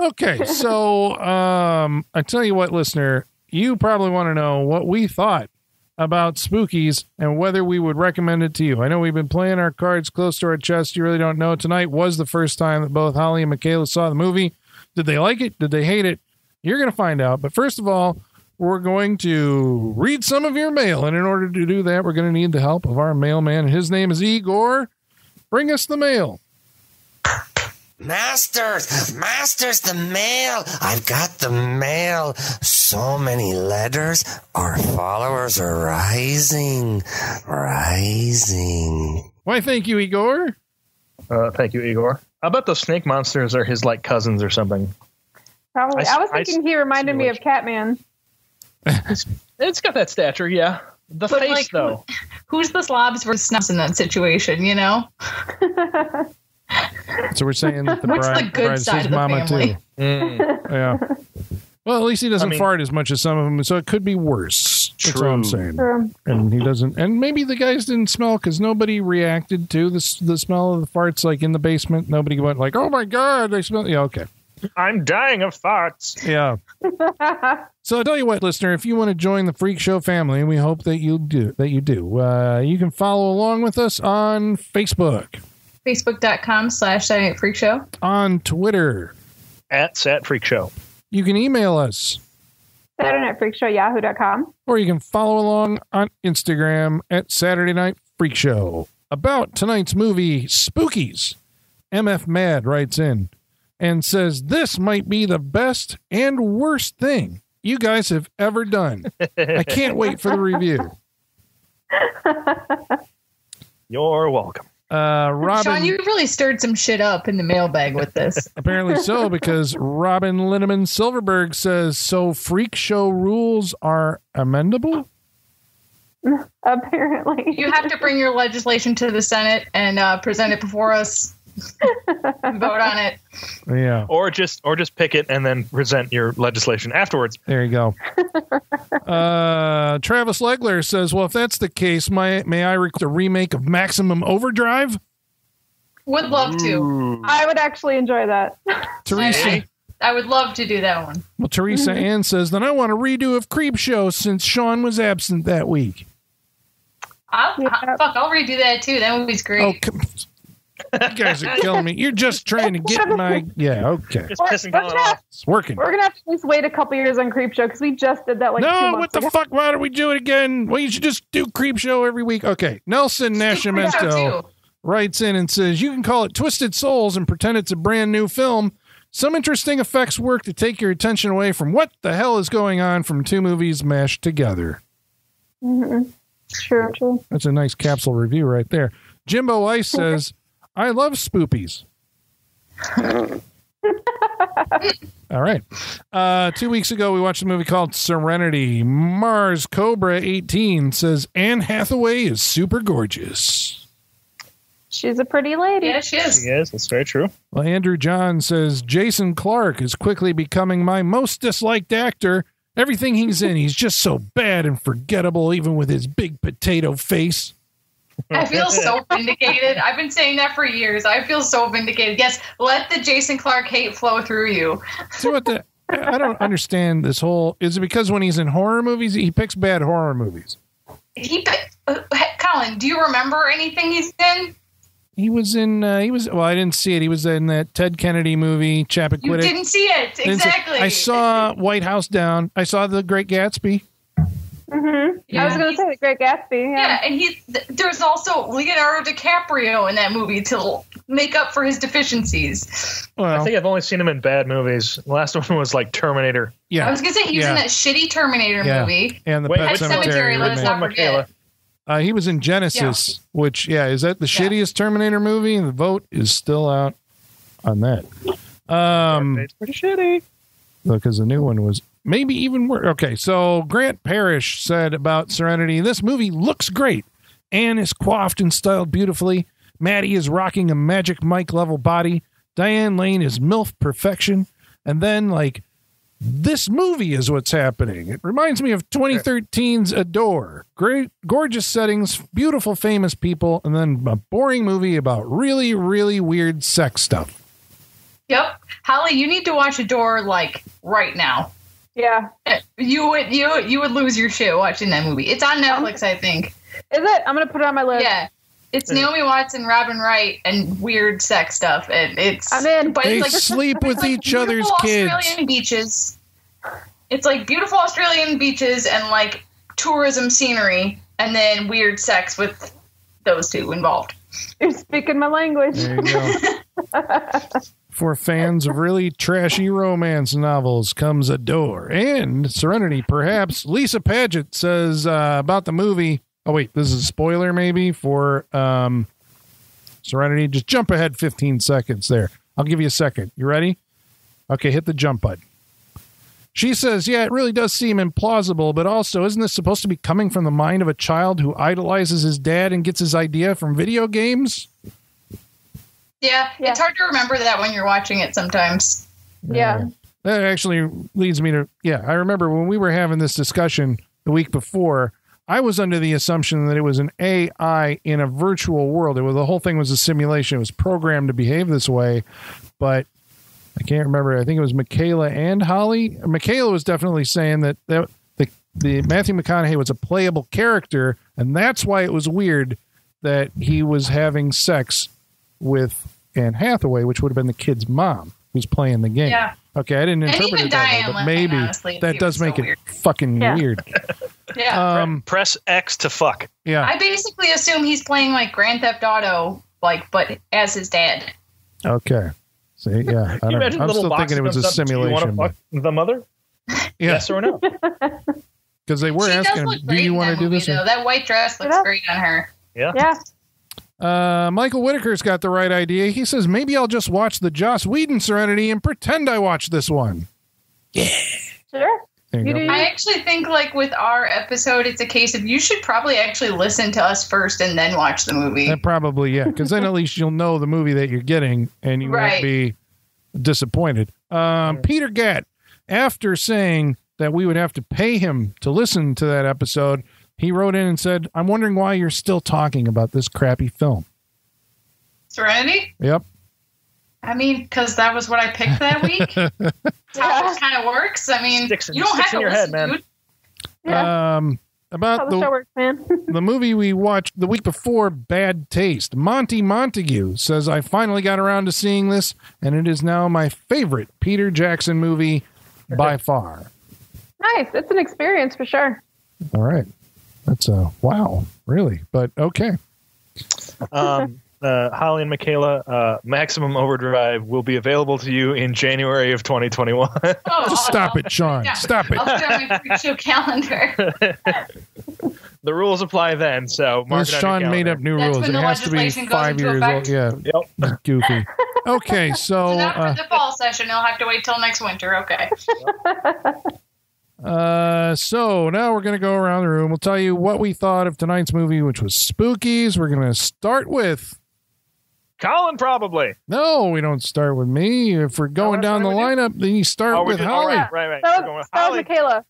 Okay, so um, I tell you what, listener, you probably want to know what we thought about Spookies and whether we would recommend it to you. I know we've been playing our cards close to our chest. You really don't know. Tonight was the first time that both Holly and Michaela saw the movie. Did they like it? Did they hate it? You're going to find out. But first of all, we're going to read some of your mail. And in order to do that, we're going to need the help of our mailman. His name is Igor. Bring us the mail. Masters, masters, the mail. I've got the mail. So many letters. Our followers are rising, rising. Why, thank you, Igor. Uh, thank you, Igor. I bet those snake monsters are his like cousins or something. Probably. I- I, was I- thinking he reminded me of Catman. (laughs) It's got that stature, yeah. The But, face, like, though. (laughs) Who's the slobs versus snubs in that situation? You know, (laughs) So we're saying that the What's bride, the good bride's side his of the mama family? too. Mm. Yeah. Well, at least he doesn't I mean- fart as much as some of them, so it could be worse. That's all I'm True. saying. True. And he doesn't. And maybe the guys didn't smell because nobody reacted to the the smell of the farts, like in the basement. Nobody went like, "Oh my god, I smell." Yeah, okay. I'm dying of farts. Yeah. (laughs) so I tell you what, listener, if you want to join the Freak Show family, and we hope that you do, that you do, uh, you can follow along with us on Facebook, Facebook.com slash Saturday Night Freak Show. on Twitter. At Sat Freak Show. You can email us, Saturday Night Freak Show, yahoo.com. or you can follow along on Instagram at Saturday Night Freak Show. About tonight's movie, Spookies, MF Mad writes in and says this might be the best and worst thing you guys have ever done. I can't wait for the review. (laughs) (laughs) You're welcome. Uh, Robin, Sean, you really stirred some shit up in the mailbag with this. (laughs) apparently so, because Robin Linneman Silverberg says so. Freak show rules are amendable. (laughs) Apparently. you have to bring your legislation to the Senate and uh, present it before us. (laughs) Vote on it. Yeah, Or just or just pick it and then present your legislation afterwards. there you go. (laughs) uh, Travis Legler says, "Well, if that's the case, my, may I request a remake of Maximum Overdrive?" Would love to. I would actually enjoy that. Teresa, (laughs) I would love to do that one. well, Teresa Ann says, "Then I want a redo of Creepshow since Sean was absent that week." I'll, Yeah. I- fuck, I'll redo that too. That movie's great. Oh, come, you guys are killing me. You're just trying to get my yeah. Okay, Just We're- we're gonna- off. it's working. We're going to have to at least wait a couple years on Creepshow because we just did that like no, months what the ago. fuck? Why do we do it again? Well, you should just do Creepshow every week. Okay, Nelson Creepshow, Nascimento writes in and says, You can call it Twisted Souls and pretend it's a brand new film. Some interesting effects work to take your attention away from what the hell is going on from two movies mashed together. Mm-hmm. True, true. That's a nice capsule review right there. Jimbo Ice says, I love spoopies. (laughs) All right. Uh, two weeks ago, we watched a movie called Serenity. Mars Cobra 18 says Anne Hathaway is super gorgeous. She's a pretty lady. Yeah, she is. Yes, that's very true. Well, Andrew John says Jason Clarke is quickly becoming my most disliked actor. Everything he's in, he's just so bad and forgettable, even with his big potato face. I feel (laughs) so vindicated. I've been saying that for years. I feel so vindicated. Yes, let the Jason Clarke hate flow through you. See what the I I don't understand this whole. Is it because when he's in horror movies, he picks bad horror movies? He, uh, Colin, do you remember anything he's in? He was in. Uh, he was. Well, I didn't see it. He was in that Ted Kennedy movie, You Chappaquiddick. didn't see it Didn't see- exactly. I saw (laughs) White House Down. I saw The Great Gatsby. Hmm Yeah. I was going to say the Great Gatsby. Yeah, Yeah. and he th- there's also Leonardo DiCaprio in that movie to make up for his deficiencies. I think I've only seen him in bad movies. The last (laughs) one was like Terminator. Yeah, I was gonna say he was Yeah. in that shitty Terminator Yeah. movie. and the Wait, Pet which Pet one? Sematary. Sematary, let us not forget. Michaela. Uh, he was in Genisys, which yeah, is that the Yeah. shittiest Terminator movie? And the vote is still out on that. Um, it's pretty shitty. because the new one was maybe even worse. Okay, so Grant Parrish said about Serenity, this movie looks great. Anne is coiffed and styled beautifully. Maddie is rocking a magic Mike level body. Diane Lane is MILF perfection. And then, like, this movie is what's happening. It reminds me of 2013's Adore. Great, gorgeous settings, beautiful, famous people, and then a boring movie about really, really weird sex stuff. Yep, Holly, you need to watch Adore like right now. Yeah. You would you you would lose your shit watching that movie. It's on Netflix, I think. Is it? I'm going to put it on my list. Yeah. It's Naomi Watts and Robin Wright and weird sex stuff. And it's I'm in. But They it's like sleep with like each other's beautiful kids. Australian beaches. It's like beautiful Australian beaches and like tourism scenery, and then weird sex with those two involved. You're speaking my language. (laughs) For fans of really trashy romance novels comes Adore and Serenity, perhaps. Lisa Paget says uh, about the movie. Oh, wait, this is a spoiler maybe for um, Serenity. Just jump ahead 15 seconds there. I'll give you a second. You ready? Okay, hit the jump button. She says, Yeah, it really does seem implausible, but also, isn't this supposed to be coming from the mind of a child who idolizes his dad and gets his idea from video games? Yeah, Yeah. it's hard to remember that when you're watching it sometimes. Yeah. That actually leads me to yeah. I remember when we were having this discussion the week before. I was under the assumption that it was an AI in a virtual world. It was the whole thing was a simulation. It was programmed to behave this way, but I can't remember. I think it was Michaela and Holly. Michaela was definitely saying that that the the Matthew McConaughey was a playable character, and that's why it was weird that he was having sex with Anne Hathaway, which would have been the kid's mom who's playing the game. Yeah. Okay, I didn't interpret it that way, but maybe honestly, that does make so it weird. fucking Yeah. weird. (laughs) Yeah. Um, Press X to fuck. yeah. I basically assume he's playing like Grand Theft Auto, like, but as his dad. Okay. See, yeah. (laughs) I don't know. I'm still thinking it was a comes Do you simulation. to fuck the mother? Yeah, (laughs) Yes or no? because they were she asking him, "Do you want to do this?" Though. That white dress looks Yeah. great on her. Yeah. Yeah. Uh, Michael Whitaker's got the right idea. He says maybe I'll just watch the Joss Whedon Serenity and pretend I watched this one. Yeah, Sure. There you You go. do I actually think like with our episode, it's a case of you should probably actually listen to us first and then watch the movie. That probably yeah, because then at least you'll know the movie that you're getting, and you won't be disappointed. Um, Peter Gatt, after saying that we would have to pay him to listen to that episode, he wrote in and said, "I'm wondering why you're still talking about this crappy film." Serenity. Yep. I mean, because that was what I picked that week. (laughs) That's how it kind of works. I mean, Sticks in- you don't sticks have in to your head, man. Yeah. Um, about the the works, man. (laughs) the movie we watched the week before, Bad Taste. Monty Montague says, "I finally got around to seeing this, and it is now my favorite Peter Jackson movie by far." nice. It's an experience for sure. All right. That's a wow, really, but okay. Um, uh, Holly and Michaela, uh, Maximum Overdrive will be available to you in January of 2021. (laughs) Oh, Just stop it, Sean. yeah. Stop it. I'll put my freak show calendar. (laughs) the rules apply then, so mark Unless it on Sean made up new That's rules. It has to be five years effect. old. Yeah, Yep. (laughs) goofy. Okay, so So not uh, the fall session. They'll have to wait till next winter. Okay. Uh, so now we're gonna go around the room. We'll tell you what we thought of tonight's movie, which was Spookies. We're gonna start with Colin, probably. no, we don't start with me. If we're going wanna down the start lineup, then you start Oh, we with did- Holly. all right, right, right. That We're going was, with that was Holly. Michaela.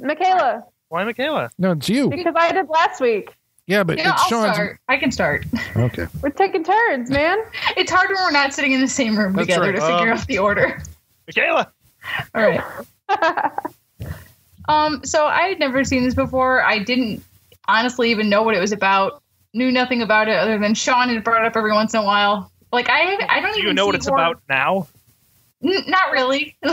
Michaela, Why Michaela? No, it's you. because I did last week. Yeah, but Yeah, it's I'll Sean's. start. I can start. Okay. We're taking turns, man. (laughs) It's hard when we're not sitting in the same room That's together right. to figure Um, out the order. Michaela. All right. (laughs) um. So I had never seen this before. I didn't honestly even know what it was about. Knew nothing about it other than Sean had brought it up every once in a while. Like I, I don't Do even you know what it's horror- about now? N- not really. (laughs)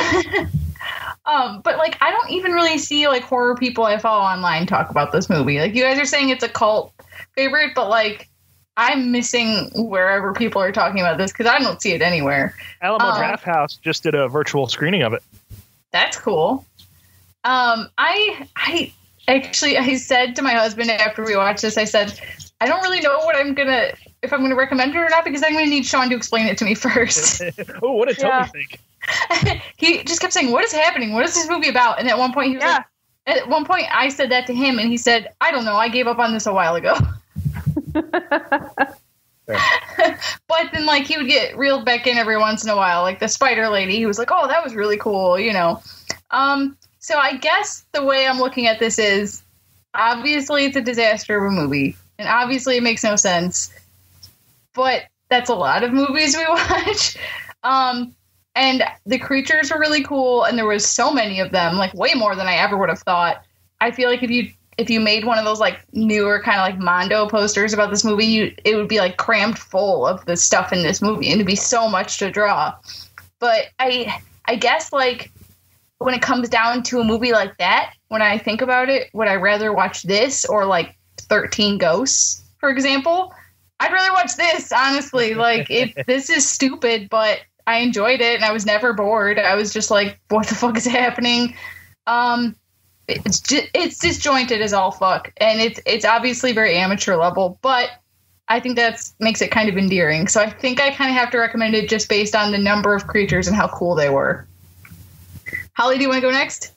Um, but like, I don't even really see like horror people I follow online talk about this movie. Like, you guys are saying it's a cult favorite, but like, I'm missing wherever people are talking about this because I don't see it anywhere. Alamo Oh. Drafthouse just did a virtual screening of it. That's cool. Um, I I actually I said to my husband after we watched this, I said, I don't really know what I'm gonna if I'm gonna recommend it or not because I'm gonna need Sean to explain it to me (laughs) first. (laughs) oh, what did Toby Yeah. think? (laughs) he just kept saying, "What is happening? What is this movie about?" And at one point, he was Yeah. like, at one point, I said that to him, and he said, "I don't know. I gave up on this a while ago." but then, like, he would get reeled back in every once in a while, like the Spider Lady. He was like, "Oh, that was really cool," you know. Um, so I guess the way I'm looking at this is, obviously, it's a disaster of a movie, and obviously, it makes no sense. But that's a lot of movies we (laughs) watch. Um, and the creatures were really cool and there was so many of them like way more than i ever would have thought i feel like if you if you made one of those like newer kind of like mondo posters about this movie you it would be like crammed full of the stuff in this movie and it'd be so much to draw but i i guess like when it comes down to a movie like that when i think about it would i rather watch this or like 13 ghosts for example i'd rather watch this honestly (laughs) like it this is stupid but I enjoyed it and I was never bored. I was just like, what the fuck is happening? Um, it's just, it's disjointed as all fuck, and it's it's obviously very amateur level, but I think that's makes it kind of endearing. So I think I kind of have to recommend it just based on the number of creatures and how cool they were. Holly, do you want to go next?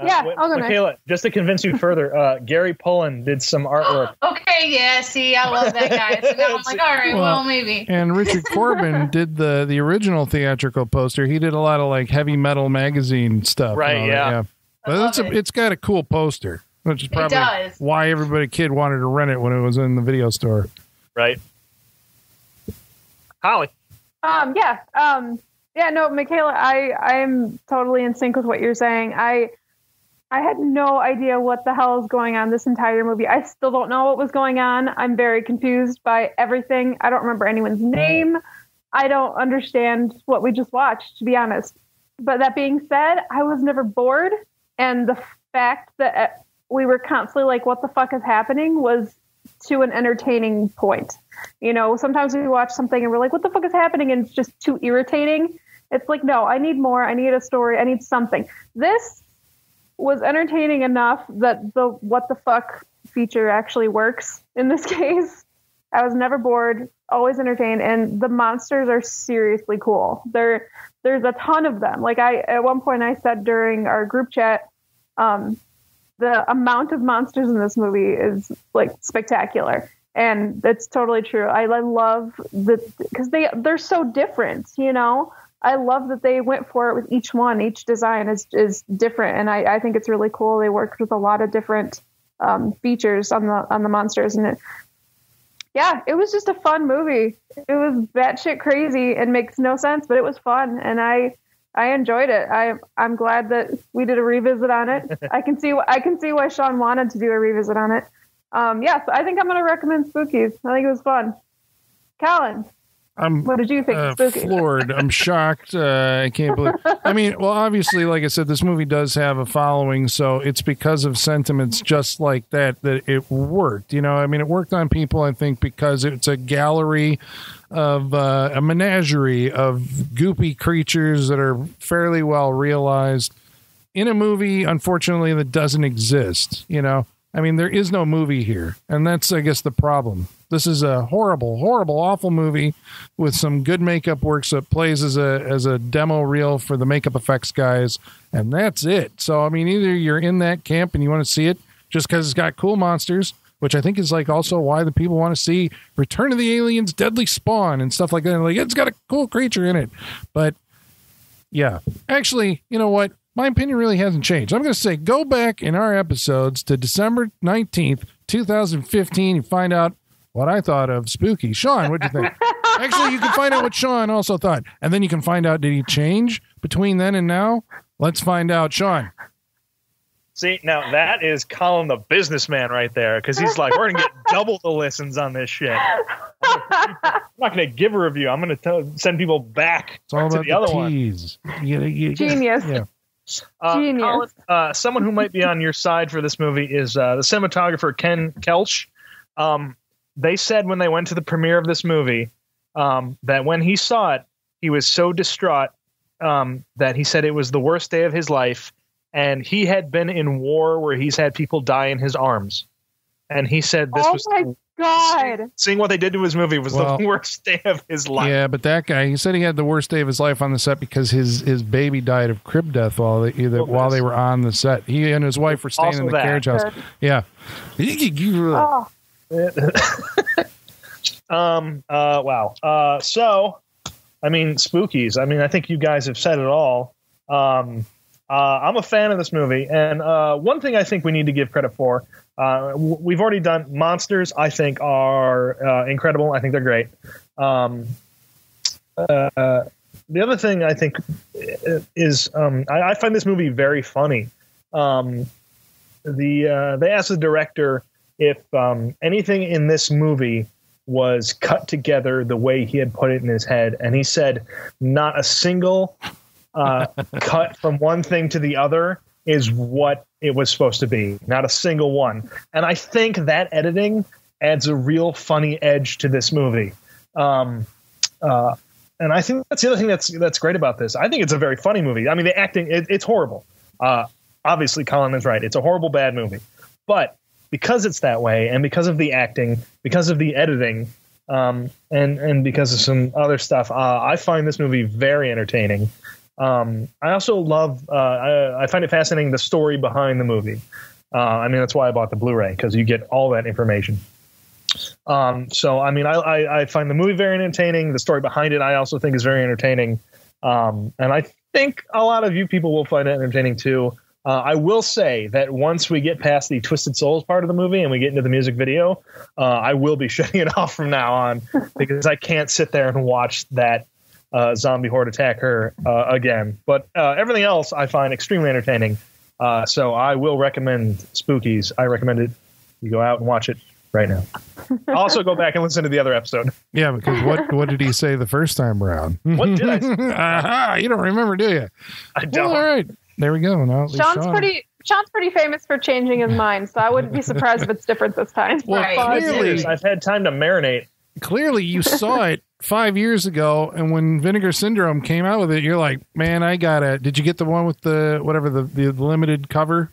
Yeah, wait, I'll go next. Uh, Michaela, just to convince you further, uh, Gary Pullin did some (gasps) artwork. Okay, yeah. See, I love that guy. So now I'm like, all right, well, Well, maybe. And Richard (laughs) Corbin did the the original theatrical poster. He did a lot of like heavy metal magazine stuff. Right, all that, yeah. But it's a, it. it's got a cool poster, which is probably why everybody kid wanted to rent it when it was in the video store. right? Holly, Um, yeah. Um, yeah, no, Michaela, I, I'm totally in sync with what you're saying. I, I had no idea what the hell is going on this entire movie. I still don't know what was going on. I'm very confused by everything. I don't remember anyone's name. I don't understand what we just watched, to be honest. But that being said, I was never bored. And the fact that uh, we were constantly like, what the fuck is happening was to an entertaining point. You know, sometimes we watch something and we're like, what the fuck is happening? And it's just too irritating. It's like, no, I need more. I need a story. I need something. This was entertaining enough that the what the fuck feature actually works in this (laughs) case. I was never bored, always entertained, and the monsters are seriously cool. There, there's a ton of them. Like I, at one point, I said during our group chat, um, the amount of monsters in this movie is like spectacular, and that's totally true. I, I love the because they they're so different, you know. I love that they went for it with each one. Each design is is different, and I, I think it's really cool. They worked with a lot of different um, features on the on the monsters, and it, yeah, it was just a fun movie. It was batshit crazy and makes no sense, but it was fun, and I I enjoyed it. I I'm glad that we did a revisit on it. (laughs) I can see I can see why Sean wanted to do a revisit on it. Um, yeah, so I think I'm going to recommend Spookies. I think it was fun. Colin, I'm what did you think? uh, floored. I'm shocked. Uh, I can't believe. I mean, well, obviously, like I said, this movie does have a following, so it's because of sentiments just like that that it worked. You know, I mean, it worked on people. I think because it's a gallery of uh, a menagerie of goopy creatures that are fairly well realized in a movie. Unfortunately, that doesn't exist. You know. I mean, there is no movie here, and that's, I guess, the problem. This is a horrible, horrible, awful movie with some good makeup works that plays as a as a demo reel for the makeup effects guys, and that's it. So, I mean, either you're in that camp and you want to see it just because it's got cool monsters, which I think is like also why the people want to see Return of the Aliens, Deadly Spawn, and stuff like that. Like it's got a cool creature in it, but yeah, actually, you know what? My opinion really hasn't changed. I'm going to say go back in our episodes to December 19th, 2015, and find out what I thought of Spooky. Sean, what'd you think? (laughs) Actually, you can find out what Sean also thought. And then you can find out did he change between then and now? Let's find out. Sean. see now that is Colin the businessman right there because he's like, we're gonna get (laughs) double the listens on this shit. I'm not gonna give a review. I'm gonna send people back It's all to about the other the one. You gotta- you Genius. Yeah. Uh, Genius. Colin, uh, someone who might be on your side for this movie is uh, the cinematographer Ken Kelsch. Um, they said when they went to the premiere of this movie um, that when he saw it, he was so distraught um, that he said it was the worst day of his life, and he had been in war where he's had people die in his arms, and he said this oh was god! seeing what they did to his movie was Well, the (laughs) worst day of his life. Yeah, but that guy, he said he had the worst day of his life on the set because his his baby died of crib death while they either, Oh, while they were on the set. He and his wife were staying Also in the that. carriage house. Yeah. Oh, (laughs) Um. Uh. Wow. Uh. So, I mean, spookies. I mean, I think you guys have said it all. Um. Uh, I'm a fan of this movie, and uh, one thing I think we need to give credit for. Uh, we've already done monsters. I think are uh, incredible. I think they're great. Um, uh, the other thing I think is um, I, I find this movie very funny. Um, the uh, they asked the director if um, anything in this movie was cut together the way he had put it in his head, and he said not a single uh, (laughs) cut from one thing to the other is what it was supposed to be. Not a single one, and I think that editing adds a real funny edge to this movie. Um, uh, and I think that's the other thing that's that's great about this. I think it's a very funny movie. I mean, the acting it, it's horrible. Uh, obviously, Colin is right. It's a horrible, bad movie. But because it's that way, and because of the acting, because of the editing, um, and and because of some other stuff, uh, I find this movie very entertaining. Um, I also love. Uh, I, I find it fascinating the story behind the movie. Uh, I mean, that's why I bought the Blu-ray because you get all that information. Um, so, I mean, I, I, I find the movie very entertaining. The story behind it, I also think, is very entertaining. Um, and I think a lot of you people will find it entertaining too. Uh, I will say that once we get past the Twisted Souls part of the movie and we get into the music video, uh, I will be (laughs) shutting it off from now on because I can't sit there and watch that uh, zombie horde attack her uh, again. But uh, everything else I find extremely entertaining. Uh, so I will recommend Spookies. I recommend it. You go out and watch it right now. (laughs) Also go back and listen to the other episode. Yeah, because what (laughs) what did he say the first time around? What did I (laughs) say? Aha, you don't remember, do you? I don't. all right. There we go. Now, at Sean's Sean- pretty. Sean's pretty famous for changing his mind, so I wouldn't be surprised if it's different this time. Well, Right. Five clearly- years. I've had time to marinate. Clearly you saw (laughs) it five years ago, and when Vinegar Syndrome came out with it, you're like, man, I got it. Did you get the one with the whatever the, the limited cover?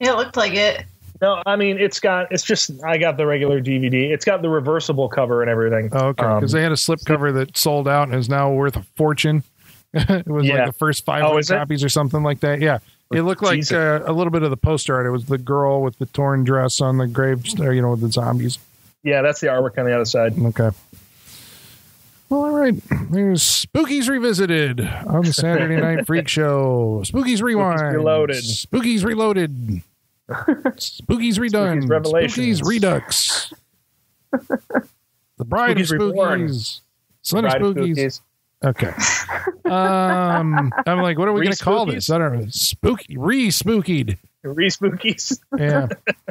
It looked like it. No, I mean it's got it's just I got the regular DVD. It's got the reversible cover and everything. Oh, okay, Um, because they had a slip cover that sold out and is now worth a fortune. (laughs) it was Yeah. like the first five Oh, hundred is it? copies or something like that. Yeah, it looked like uh, a little bit of the poster art. It was the girl with the torn dress on the grave, or, you know, with the zombies. Yeah, that's the artwork on the other side. Okay. Well, all right. There's Spookies Revisited on the Saturday Night (laughs) Freak Show. Spookies Rewind. Spookies Reloaded. Spookies Reloaded. Spookies Redone. Spookies Revelations. Spookies Redux. The Bride Spookies of Spookies. Son of Spookies. Spookies. Okay. Um, I'm like, what are we going to call this? I don't know. Spooky. Re Spookied. (laughs) Re spookies. Yeah.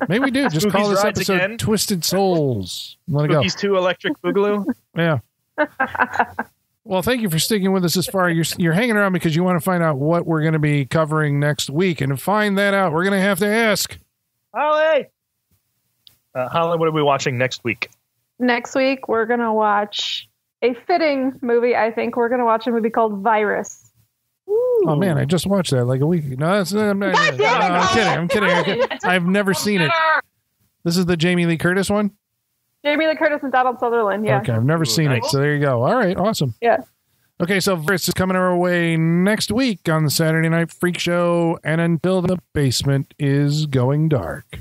Maybe we do. Just call this rides episode again? Twisted Souls. Let it go. Spookies two electric boogaloo. (laughs) Yeah. well, thank you for sticking with us this far. You're you're hanging around because you want to find out what we're going to be covering next week, and to find that out, we're going to have to ask. Holly. Uh, Holly, what are we watching next week? Next week, we're gonna watch a fitting movie. I think we're gonna watch a movie called Virus. Oh man, I just watched that like a week. No, that's uh, I'm, not, God no, I'm kidding. I'm kidding. I'm kidding. I've never seen it. This is the Jamie Lee Curtis one. Jamie Lee Curtis and Donald Sutherland. Yeah. Okay, I've never seen it. So there you go. All right, awesome. Yeah. Okay, so Virus is coming our way next week on the Saturday Night Freak Show, and until the basement is going dark.